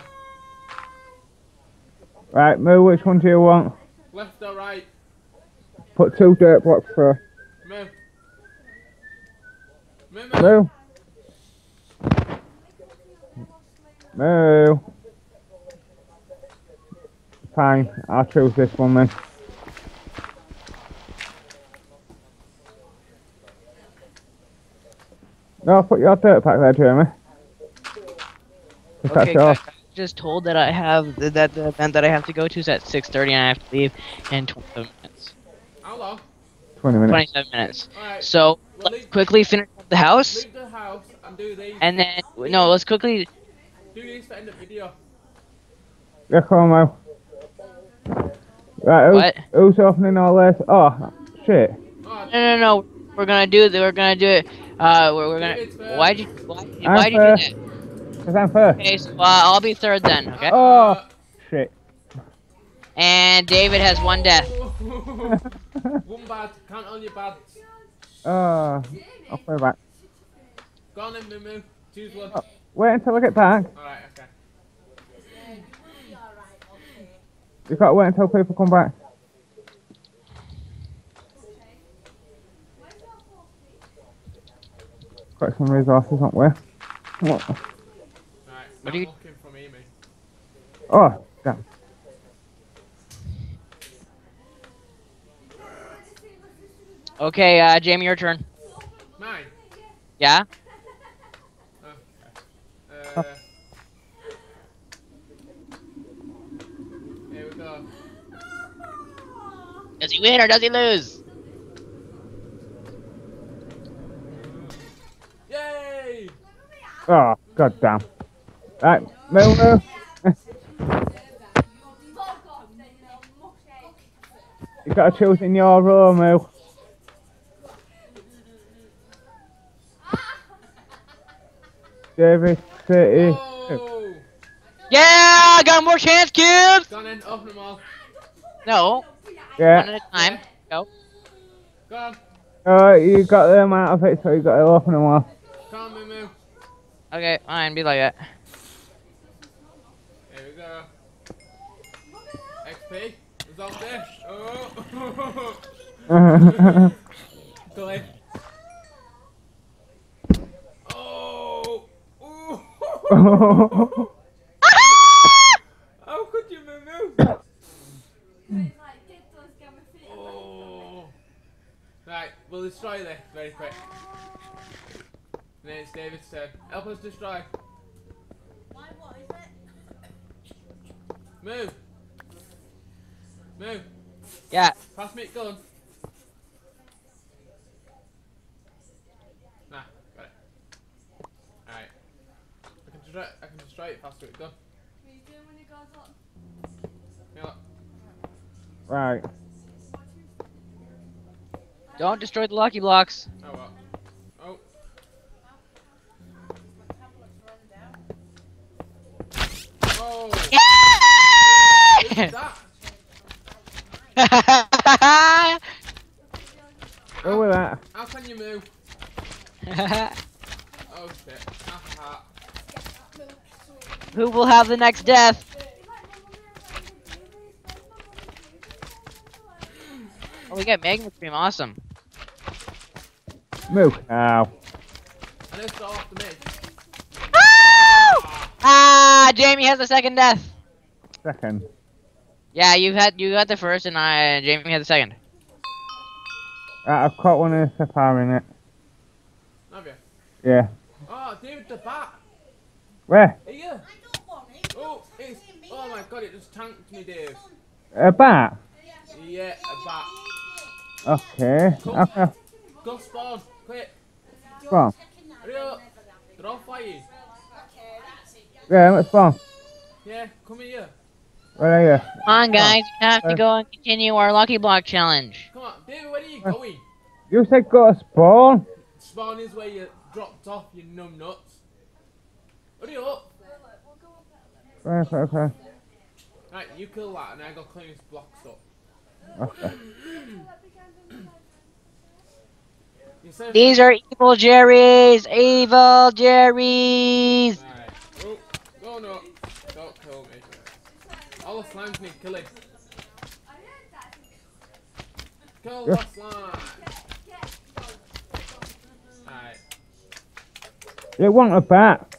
Right, Mo, which one do you want? Left or right? Put two dirt blocks for Move. Move, move. Mo. Mo. Fine, I'll choose this one then. No, put your dirt pack there, Jeremy. If that's Okay, guys, I'm just told that I have that the event that I have to go to is at 6:30 and I have to leave in 27 minutes. How long? 20 minutes. 27 minutes. Alright. So Well, let's leave- quickly finish up the house, Leave the house and do these. and then no, let's quickly. Do these to end the video. Yeah, come on, Mo. Right, who's, What? who's opening all this? Oh, shit. Oh, No, no, no. We're gonna do it. We're gonna do it. Uh, we're, we're gonna. Why'd you? Why, I'm why'd you fair. do that? Because I'm first. Okay, so uh, I'll be third then. Okay. Oh, shit. And David has one death. <laughs> One bad. Count all your bads. Oh, I'll play back. Go on then, Moo Moo. Choose one. Oh. Wait until I get back. Alright, okay. You've got to wait until people come back. Got some resources, aren't we? What? Alright. What I'm do you- looking from Amy. Oh, damn. Okay, uh, Jamie, your turn. Mine. Yeah. Okay. Uh, here we go. Does he win or does he lose? Yay! Oh, god damn. Right, Moo Moo. you got to choose in your row, Moo. <laughs> David City. Oh! Yeah, I got more chance, kids. Go on then, open them all. No, one Yeah. at a time. Go. Go on. Oh, you got them out of it, so you got to open them all. Come on, Moo Moo. Okay, fine. Be like that. Here we go. XP. Resolve this. Oh! Delay. Oh! Ooh. How could you Moo Moo? <laughs> Oh! Right, we'll destroy this very quick. And then it's David's turn. Help us destroy. Why, what is it? Move! Move! Yeah. Pass me gun. Nah, got it. Alright. I can destroy I can destroy it faster with gun. Yeah, right. Don't destroy the lucky blocks. Oh what? Oh. Oh! What is <laughs> that? Go that. How can you move? Oh <laughs> shit. Who will have the next death? Oh, we got Magma Cream. Awesome. Move. Ow. I know it's all after me. Ah, Jamie has the second death. Second. Yeah, you had you got the first, and I Jamie had the second. Right, I've caught one of the safari in it. Have you? Yeah. Oh, David the bat. Where? Here. I don't want it. Oh, it's. Oh my god, it just tanked me, Dave. A bat? Yeah, a bat. Okay. Okay. Go spawn, quick. Spawn. Hurry up. They're all fighting. Okay, that's it. Yeah, let's spawn. Yeah, come here. Where are you? Come on, guys, we have to go and continue our lucky block challenge. Come on, David, where are you going? You said go to spawn? Spawn is where you dropped off, you numb nuts. Hurry up. Okay, okay. Right, you kill that and I go clean this blocks up. Okay. These are evil Jerry's, evil Jerry's. Right. Oh, oh no. Don't kill. All the slimes need killing. Kill the slime. Alright. You want a bat?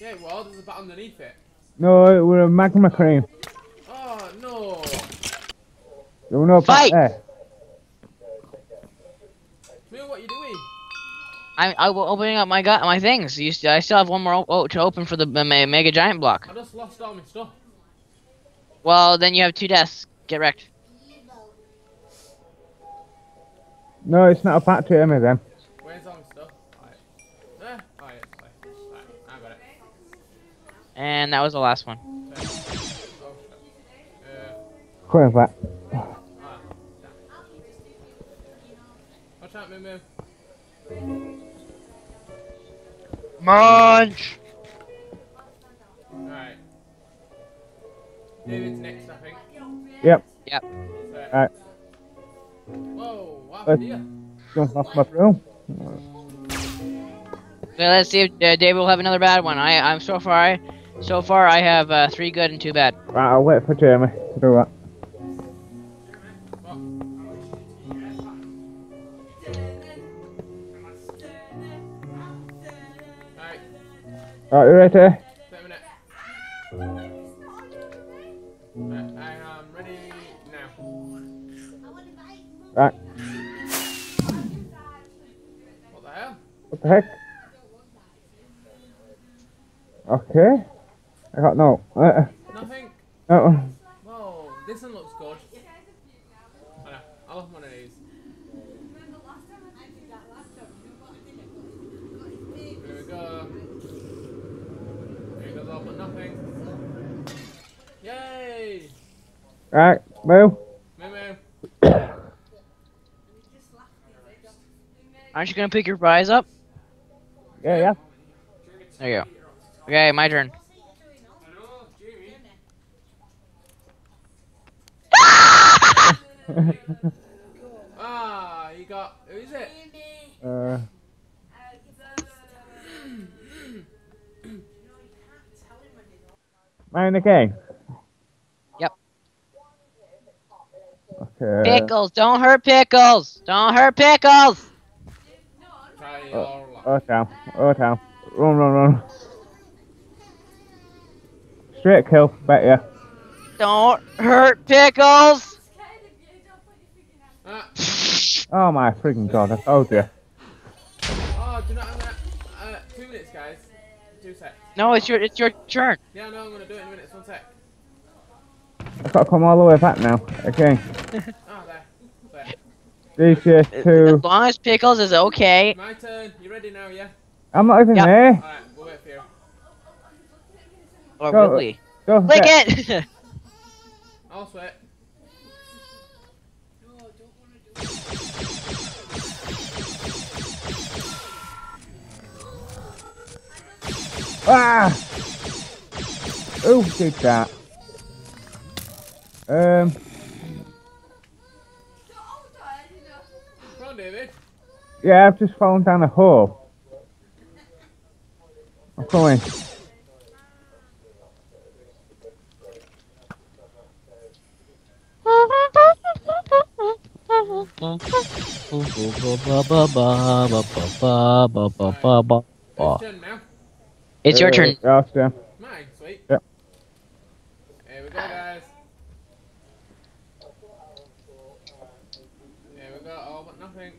Yeah, well, there's a bat underneath it. No, it was a magma cream. Oh, no. There was no Fight! bat there. Moo, what you doing? I'm I will opening up my gut my things. You st- I still have one more o- oh, to open for the me- mega giant block. I just lost all my stuff. Well, then you have two deaths. Get wrecked. No, it's not a bat to me then. Where's all my stuff? Alright. Eh? Oh, yeah, it's fine. Alright, I got it. And that was the last one. Okay. Oh, shit. Uh, Come here, bat. damn. Watch out, Moo Moo. Munch. David's next, I think. Yep. Yep. So- Alright. Whoa, what Let's- happened here? Jump off my broom. Okay, let's see if uh, David will have another bad one. I I'm so far I so far I have uh, three good and two bad. Right, I'll wait for Jamie to do that. Alright, Right, you ready? wait a I am ready now. Right, What the hell? what the heck? Okay. I got no. Uh, Nothing? no. Whoa, this one looks good. I know, I'll have one of these. Here we go. Here goes all but nothing. Yay! Right, move. Moo Moo. Aren't you gonna pick your prize up? Yeah, yeah. There you go. Okay, my turn. <laughs> Ah, you got. Who is it? uh, mine again. Yep. Okay. Pickles, don't hurt pickles. Don't hurt pickles. Try Oh. your luck. Oh, down. Oh, down. Run, run, run. Straight kill, bet ya. Don't hurt pickles. Ah, Oh my freaking god, I told you. oh, do you not have that? Uh, two minutes, guys. Two secs. No, it's your it's your turn. Yeah, no, I'm gonna do it in a minute. One sec. I've got to come all the way back now. Okay. There. There. These two. As long as pickles is okay. My turn. You ready now? Yeah. I'm not even Yep. there. All right. We'll wait for you. Or Go. will we? Go Click get- it. <laughs> I'll sweat. Ah! Who did that? Um, Come on, David. yeah, I've just fallen down a hole. I'm coming. Whose turn now? It's your turn. Mine. Sweet. Yep. Here we go, guys. Here we go. All but nothing.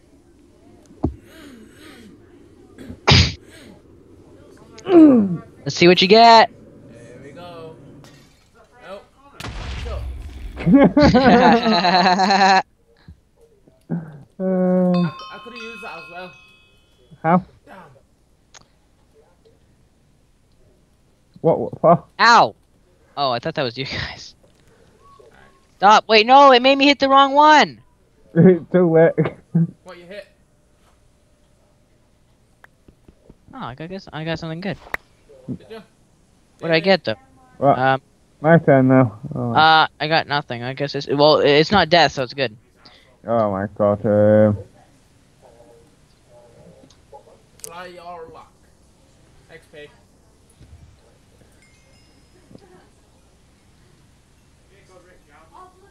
Let's see what you get. Here we go. Oh. Sure. uh, I, I could have used that as well. how? Damn. What, what for? Ow. Oh, I thought that was you guys. Stop. Wait, no, it made me hit the wrong one. <laughs> Too late. What you hit? Oh, I guess I got something good. Did you? What did I get though? What? Um, My turn now. Oh, uh, I got nothing. I guess it's well, it's not death, so it's good. oh my god. Um, Try your luck. XP.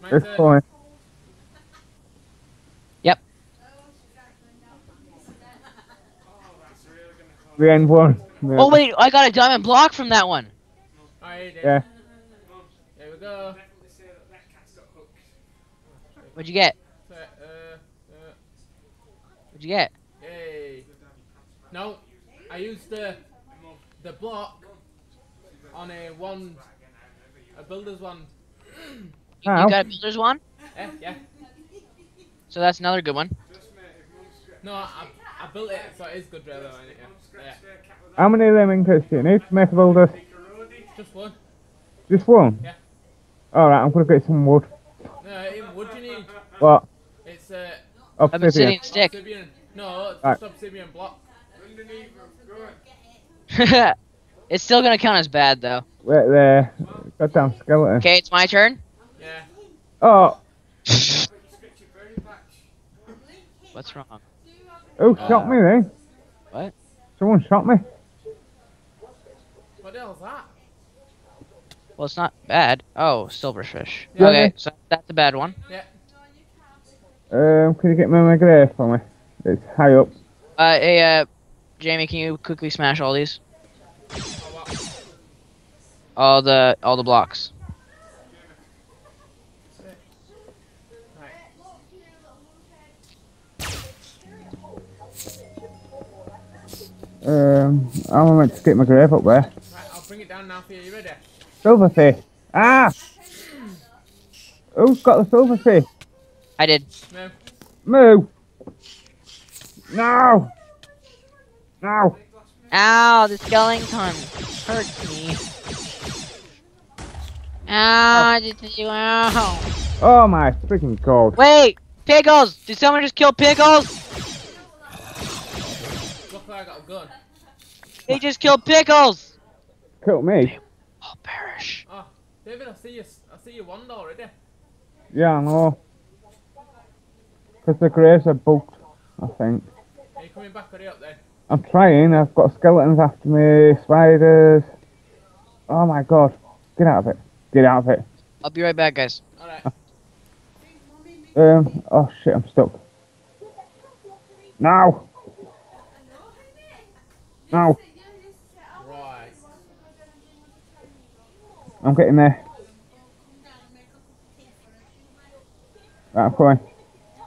My it's turn. fine. The end one. Oh wait, I got a diamond block from that one. Alright, Yeah. Here we go. What'd you get? Uh, uh, What'd you get? yay. No, I used the the block on a one, a builder's one. You, Ow. you got a builder's one? Eh, yeah. So that's another good one. No, I, I built it, so it is good, really. Isn't it? Yeah. Yeah. How many lemon do you need to make a builder? Just one. Just one? Yeah. Alright, I'm gonna get some wood. No, even wood you need. What? It's uh, Obsidian. Obsidian stick. obsidian. No, it's Right. obsidian block. <laughs> it's still gonna count as bad though. Wait there. Goddamn skeleton. Okay, it's my turn. Yeah. Oh, <laughs> What's wrong? who shot me then? What? Someone shot me. What the hell's that? Well, it's not bad. Oh, silverfish. Yeah. Okay, so that's a bad one. Yeah. Um, can you get me my grave for me? It's high up. Uh, hey, uh, Jamie, can you quickly smash all these? Oh. All the all the blocks. Um, I'm meant to get my grave up there. Right, I'll bring it down now for you. You ready? Silverfish. Ah! Who's got the silverfish? I did. No. Moo! No! No! Ow, the skeleton hurts me. Ow, did you ow? Oh my freaking god. Wait, pickles! Did someone just kill pickles? Look, I got a gun. They just killed Pickles! Kill me. I'll perish. Oh, David, I see you. I see you wand already. Yeah, I know. Because the graves are bugged, I think. Are you coming back? Hurry up then. I'm trying. I've got skeletons after me, spiders. Oh my god. Get out of it. Get out of it. I'll be right back, guys. All right. Um, oh shit, I'm stuck. Now! Now! Right. I'm getting there. Right, I'm coming.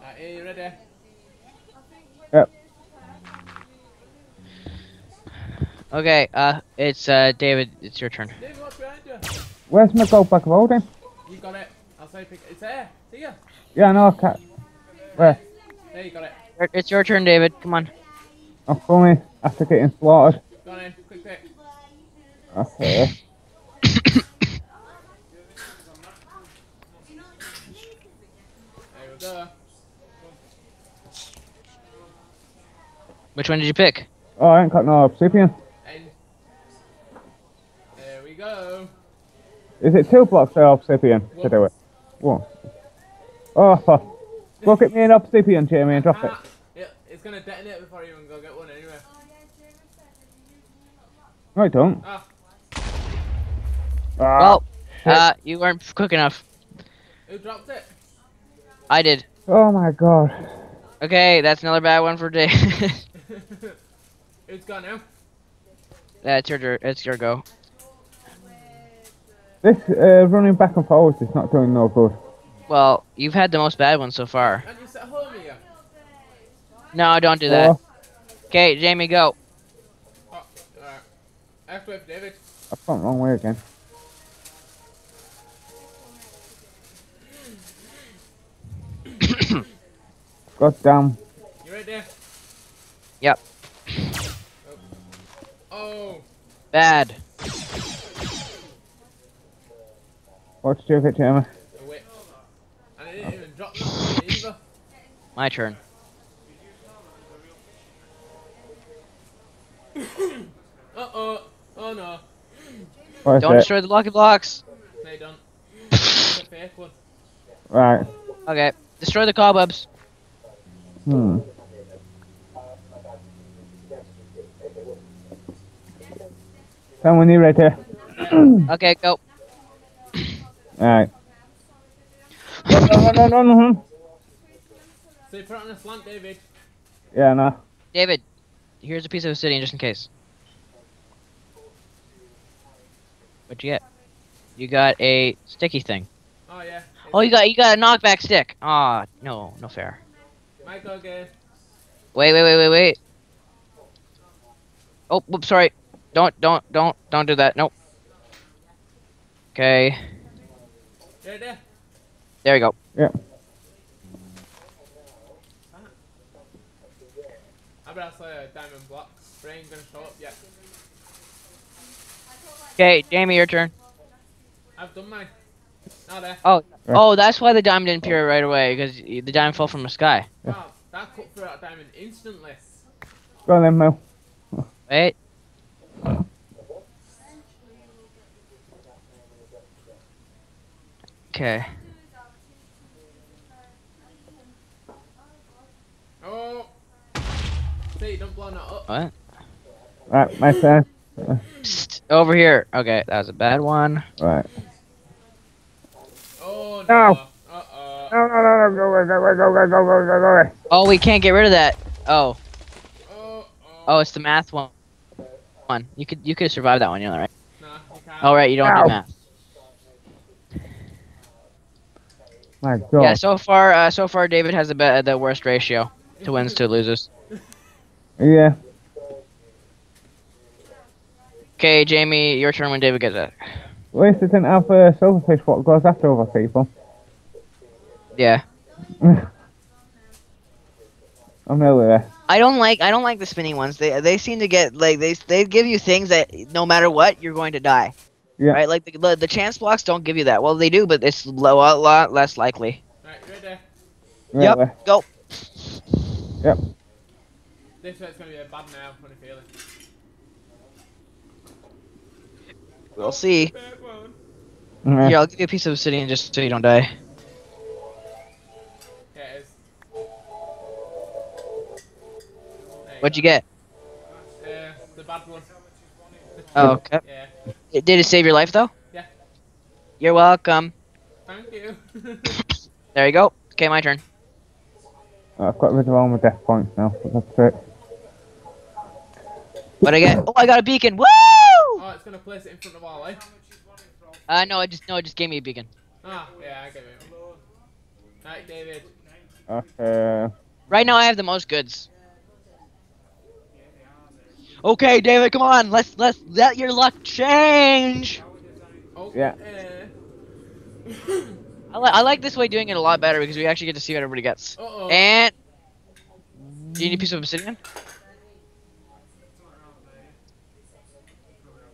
Right, are you ready? Yep. Okay, uh, it's, uh, David, it's your turn. David, what's behind you? Where's my gold bag of holding? You got it. I'll say pick. It's there. See ya. Yeah, I know, I can't. Where? There you got it. It's your turn, David. Come on. I'm coming after getting slaughtered. Go on in. Quick pick. Okay. There we go. Which one did you pick? Oh, I ain't got no obsidian. And there we go. Is it two blocks of obsidian to do it? One. Oh, fuck. Go get me an obsidian, Jamie, and drop it. Ah, it, it's gonna detonate before you even go get one anyway. No, I don't. Ah, Ah, Well, shit. uh, you weren't quick enough. who dropped it? I did. oh my god. Okay, that's another bad one for David. <laughs> Who's gone now? that's your, tur- it's your go. This uh, running back and forwards is not doing no good. Well, you've had the most bad ones so far. And you set home here. No, don't do that. Oh, Okay, Jamie, go. Oh, alright. I have to wait David. I've gone the wrong way again. <coughs> God damn. You ready? Yep. Oh. Bad. What's stupid, Jamie? Oh, wait. And I didn't even drop that either. My turn. <coughs> Uh oh. Oh no. What is Don't it? destroy the lucky blocks. No, you don't. <laughs> Fake one. Right. Okay, destroy the cobwebs. Hmm. Tell me when you're. Okay, go. Alright. <laughs> No, no, no, no, no, no. So you put it on a slant, David. Yeah, no. David, here's a piece of obsidian just in case. What'd you get? You got a sticky thing. Oh yeah. Oh, you got you got a knockback stick. Ah, no, no fair. Michael again. Wait, wait, wait, wait, wait. Oh, whoops, sorry. Don't, don't, don't, don't do that. Nope. Okay, You ready? there we go. I bet that's a diamond block. But it ain't gonna show up yet. Okay, Jamie, your turn. I've done mine. Now there. Oh, oh, that's why the diamond didn't appear right away because the diamond fell from the sky. Wow, that cut through that diamond instantly. Go on then, Mo. Wait. Okay. Oh. See, don't blow that up. What? Right, my turn. Psst, over here. Okay, that was a bad one. Right. Oh No. no. Uh oh. No, no, no, no, go away, go away, go away, go away, go away. Oh, we can't get rid of that. Oh, Oh oh. oh, it's the math one. One. You could you could survive that one, you know, right? Nah, you can't. Oh, right, you don't Ow. do math. My God. Yeah. So far, uh, so far, David has the be- the worst ratio to wins to losers. Yeah. Okay, Jamie, your turn when David gets it. At least it didn't have uh, silverfish what goes after other people. Yeah. <laughs> I'm nearly there. I don't like I don't like the spinning ones. They they seem to get like they they give you things that no matter what you're going to die. Yeah. Right? Like the the, the chance blocks don't give you that. Well, they do, but it's a lot, lot less likely. Right, you ready? Yep. Really. Go. Yep. This one's gonna be a bad now, funny feeling. We'll see. Backbone. Yeah. Here, I'll give you a piece of obsidian just so you don't die. Yeah, it is. There What'd you get? Uh, the bad one. Oh, okay. Yeah. It- Did it save your life though? Yeah. You're welcome. Thank you. <laughs> <laughs> There you go. Okay, my turn. I've got rid of all my death points now, but that's it. What I get? Oh, I got a beacon. Woo! Oh, it's gonna place it in front of our life. Uh, no, it just no, it just gave me a beacon. Ah, yeah, I get it. Right, David. Okay. Right now, I have the most goods. Okay, David, come on. Let's let's let your luck change. Oh, Yeah. Uh <laughs> I, li- I like this way doing it a lot better because we actually get to see what everybody gets. oh. And do you need a piece of obsidian?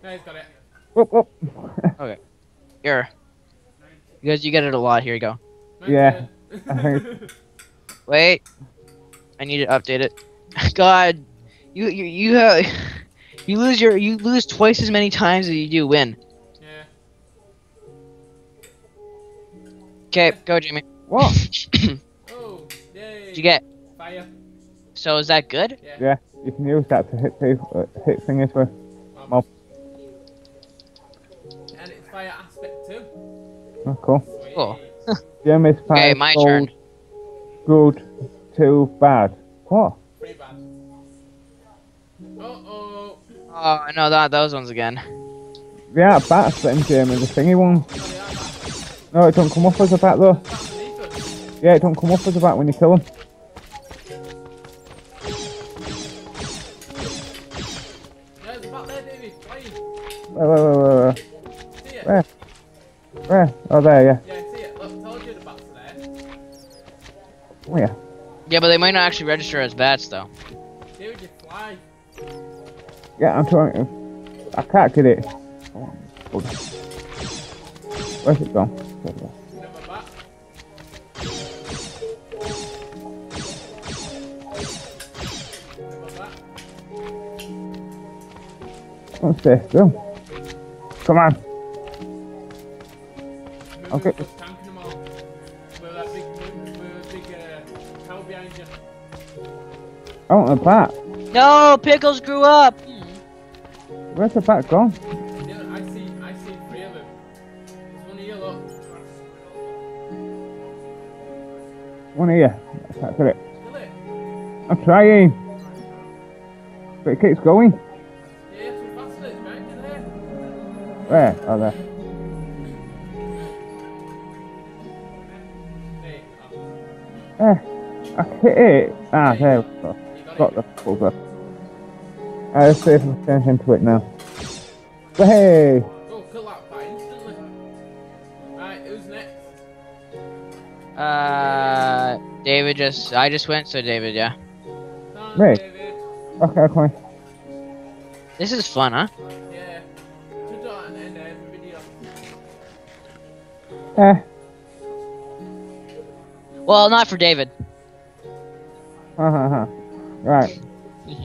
No, he's got it. Whoop, whoop. <laughs> Here. Because you get it a lot. Here you go. Nice Yeah. turn. I think- Wait. I need to update it. <laughs> God, you you you have <laughs> you lose your you lose twice as many times as you do win. yeah. Okay, go Jimmy. What? <coughs> Oh, yay. What'd you get? Fire. So is that good? Yeah. Yeah, you can use that to hit people, uh, hit things with. Fire too. Oh, cool. Sweet. Cool. <laughs> Gemma's Okay, five my gold, turn. Good, two bad. What? Pretty bad. Uh oh. Oh no, that those ones again. Yeah, bats then, Jamie, the thingy one. Oh, they are bad. No, it don't come off as a bat though. That's beneath us. Yeah, it don't come off as a bat when you kill them. There's a bat there, David. Flying. Where, where, where, where, where? See it? Where? Where? Oh, there, yeah. Yeah, see it. Look, told you the bats are there. Oh, yeah. Yeah, but they might not actually register as bats though. David, you fly. Yeah, I'm trying to. I can't get it. Oh, bugger. Where's it gone? There we go. Another bat. Another bat. Don't stay still. Come on. You. Uh, I want a bat. No, pickles grew up. Where's the bat gone? Yeah, I see, I see three of them. There's one here, look. One here. That's it. it. I'm trying. But it keeps going. Yeah, too fast, it's behind you there. Where? Oh, there. Eh, I hit it. Ah, there we go. you got, Got the bugger. Uh, let's see if I can change into it now. But hey! Oh, kill that bat instantly. Right, who's next? Uh, David just I just went, so David, yeah. Done, Me? David. Okay, okay. This is fun, huh? Yeah. Should Well, not for David. ha ha ha. Right. <laughs>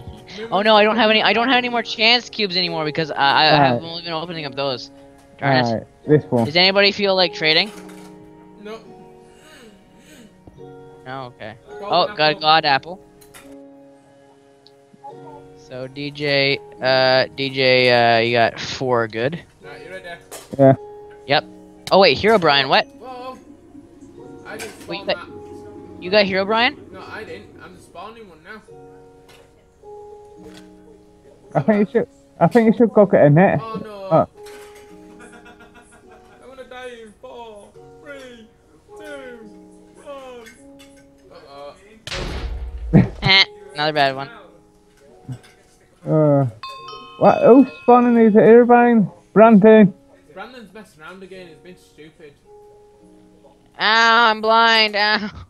Oh no, I don't have any. I don't have any more chance cubes anymore because I, I have Alright. only been opening up those. Darn it. Alright, this one. Does anybody feel like trading? No. No, okay. Golden Oh, got a god apple. So DJ, uh, DJ, uh, you got four good. Right, you ready? Yeah. Yep. Oh wait, Herobrine, what? Whoa. I just Wait, spawned but- that. You got Herobrine? No, I didn't. I'm just spawning one now. I think you should. I think you should go get a net. Oh no. Oh. <laughs> I'm gonna die in four, three, two, one. Uh-oh. Eh, another bad one. Uh, what? Who's spawning these at Irvine? Brandon. Brandon's messing around again. He's been stupid. Ow, I'm blind. Ow. <laughs>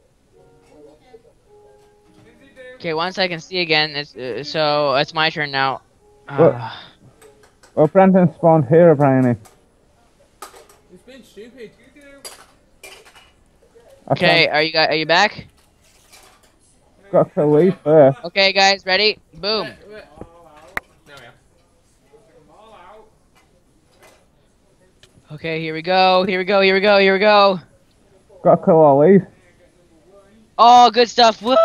Okay, once I can see again, it's uh, so it's my turn now. What? Ah. Well, Brandon spawned here, Brian. He's been stupid. okay, are you guys, are you back? Got to leave first. Okay, guys, ready? Boom. Wait, wait. There we are. Okay, here we go. Here we go. Here we go. Here we go. Got to kill all these. Oh, good stuff. Woo!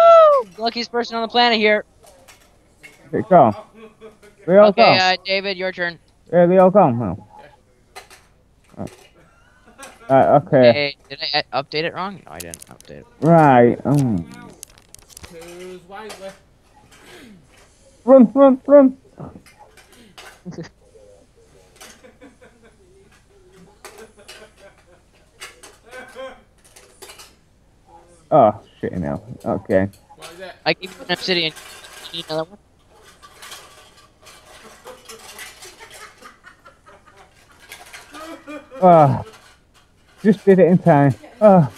Luckiest person on the planet here. Get gone. They all Okay, gone. uh, David, your turn. yeah, they all gone now. Right, okay. Hey, did I uh, update it wrong? No, I didn't update it. Right. Um. Run, run, run. <laughs> Oh, shit now. Okay. What is it? I gave you an obsidian. You need another one? Oh, just did it in time. Oh,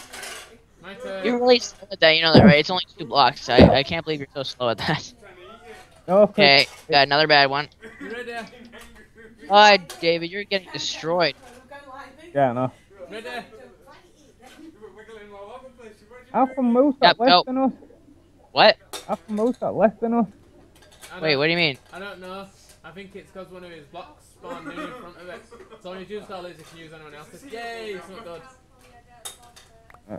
You're really slow at that. You know that, right? It's only two blocks. I, I can't believe you're so slow at that. okay. Okay, got another bad one. You ready? Uh, David, you're getting destroyed. Yeah, no. Ready? How come Moose got Yep, less go. than us? What? How come Moose got less than us? Wait, what do you mean? I don't know. I think it's because one of his blocks spawned in front of it. So when you use all these, you can use anyone else's. Yay, it's not good. Uh.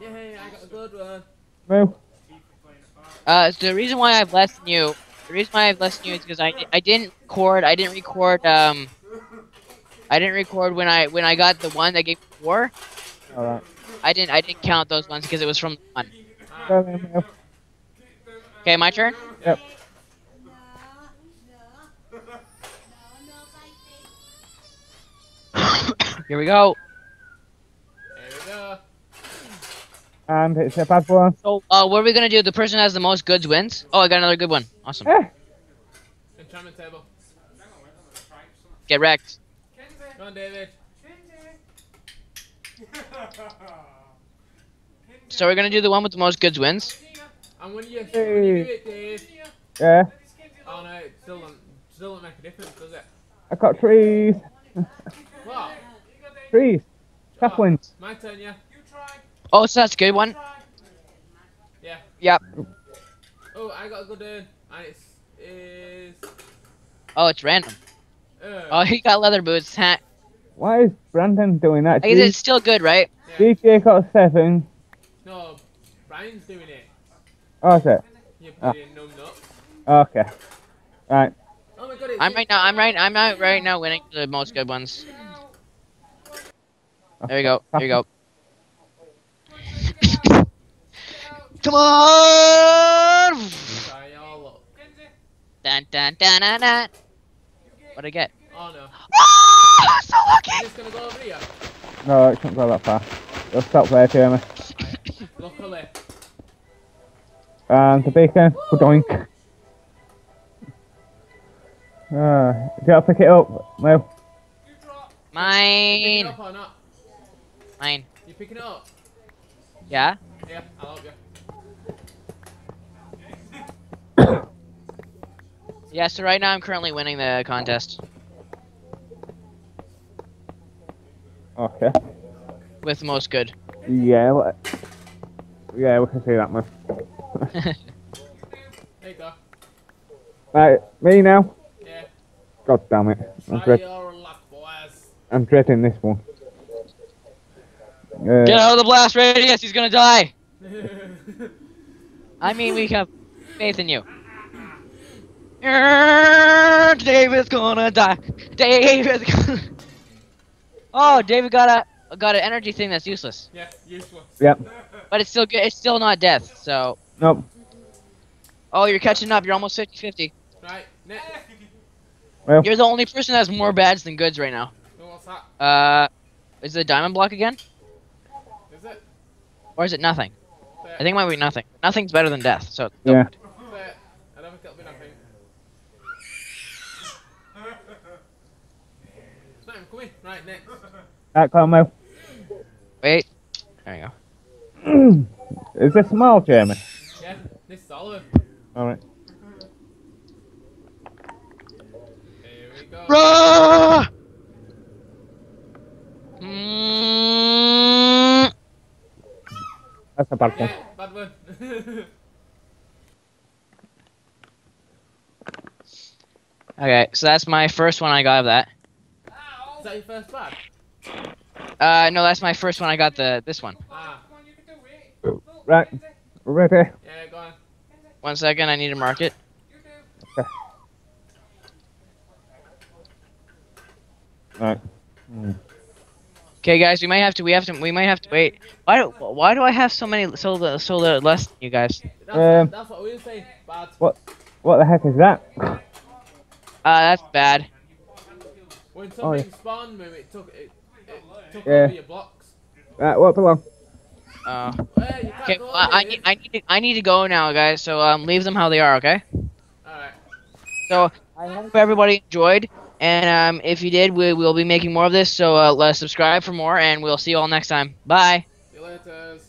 Yay, I got a good one. Moo. Uh, so the reason why I have less than you, the reason why I have less than you is because I, I didn't record, I didn't record, um, I didn't record when I when I got the one that gave me four. Alright. I didn't I didn't count those ones because it was from one. Go then, Moo. Okay, my turn. Yep. <coughs> Here we go. There we go. And it's a bad one. So, uh, what are we gonna do? The person who has the most goods wins. Oh, I got another good one. Awesome. Enchantment table. Get wrecked. Come on, David. So we're gonna do the one with the most goods wins. And when you, when Hey. you do it, Dave. yeah. Oh no, it still don't, still don't make a difference, does it? I got trees. What? Trees. Saplings. My turn, yeah. Oh, so that's a good one. Yeah. Yep. Oh, I got a good one. And it's is. Oh, it's random. Uh, Oh, he got leather boots. Ha. Why is Brandon doing that? I guess it's still good, right? yeah. DJ got seven. No, Brian's doing it. Oh, is it? You Ah. put in numb. Okay. Right. Oh my god, I'm right now. I'm right. I'm not right now winning the most good ones. There you go. There you go. <coughs> Come on! Try all up. Dun dun dun dun dun. What'd I get? Oh no. Oh, so Is lucky! this gonna go over here? No, it shouldn't go that far. Just stop there, Jeremy. Luckily. And the beacon. Good doink. Uh, do you have to pick it up? No. You picking it Mine. up or not? Mine. You picking it up? Yeah? Yeah, I'll help you. Yeah, so right now I'm currently winning the contest Okay. with the most good. Yeah. let- Yeah, we can see that one. There you go. Right, me now. Yeah. God damn it. I'm, Try dread- your luck, boys. I'm dreading this one. Uh, Get out of the blast radius, he's gonna die! <laughs> I mean, we have faith in you. Err, David's gonna die. David's gonna... Oh, David got a got an energy thing that's useless, yeah, useless. Yep. <laughs> but it's still good. It's still not death. So, Nope. oh, you're catching up. You're almost 50-50. Right, next. Well, You're the only person that has more bads than goods right now. What's that? Uh, is it a diamond block again, Is it? or is it nothing? Fair. I think it might be nothing. Nothing's better than death. So, yeah. Fair. Don't think it'll be nothing. <laughs> Snap, come in. Right, next. Right, come on, wait. There you go. <clears throat> Is this small, Jeremy? Yeah, this is Oliver. Alright. Here we go. Rah! Mm, That's a bad one. Yeah, bad one. <laughs> okay, so that's my first one I got of that. that your first bag? Uh, no, that's my first one. I got the this one. Ah, Right, ready? yeah, go on. One second, I need to mark it. Right. Okay, guys, we might have to. We have to. We might have to wait. Why? do- Why do I have so many? So li- so li- less than you guys? That's, Um, that's what we were saying. Bad. What the heck is that? Uh, that's bad. When Oh, yeah. spawned, maybe it took it, it took Yeah. over your blocks. Right, what belong? Uh, Hey, okay, well, I, I need. I need. To, I need to go now, guys. So um, leave them how they are. Okay. Alright. So I hope everybody enjoyed, and um, if you did, we will be making more of this. So uh, let's subscribe for more, and we'll see you all next time. Bye. See you later.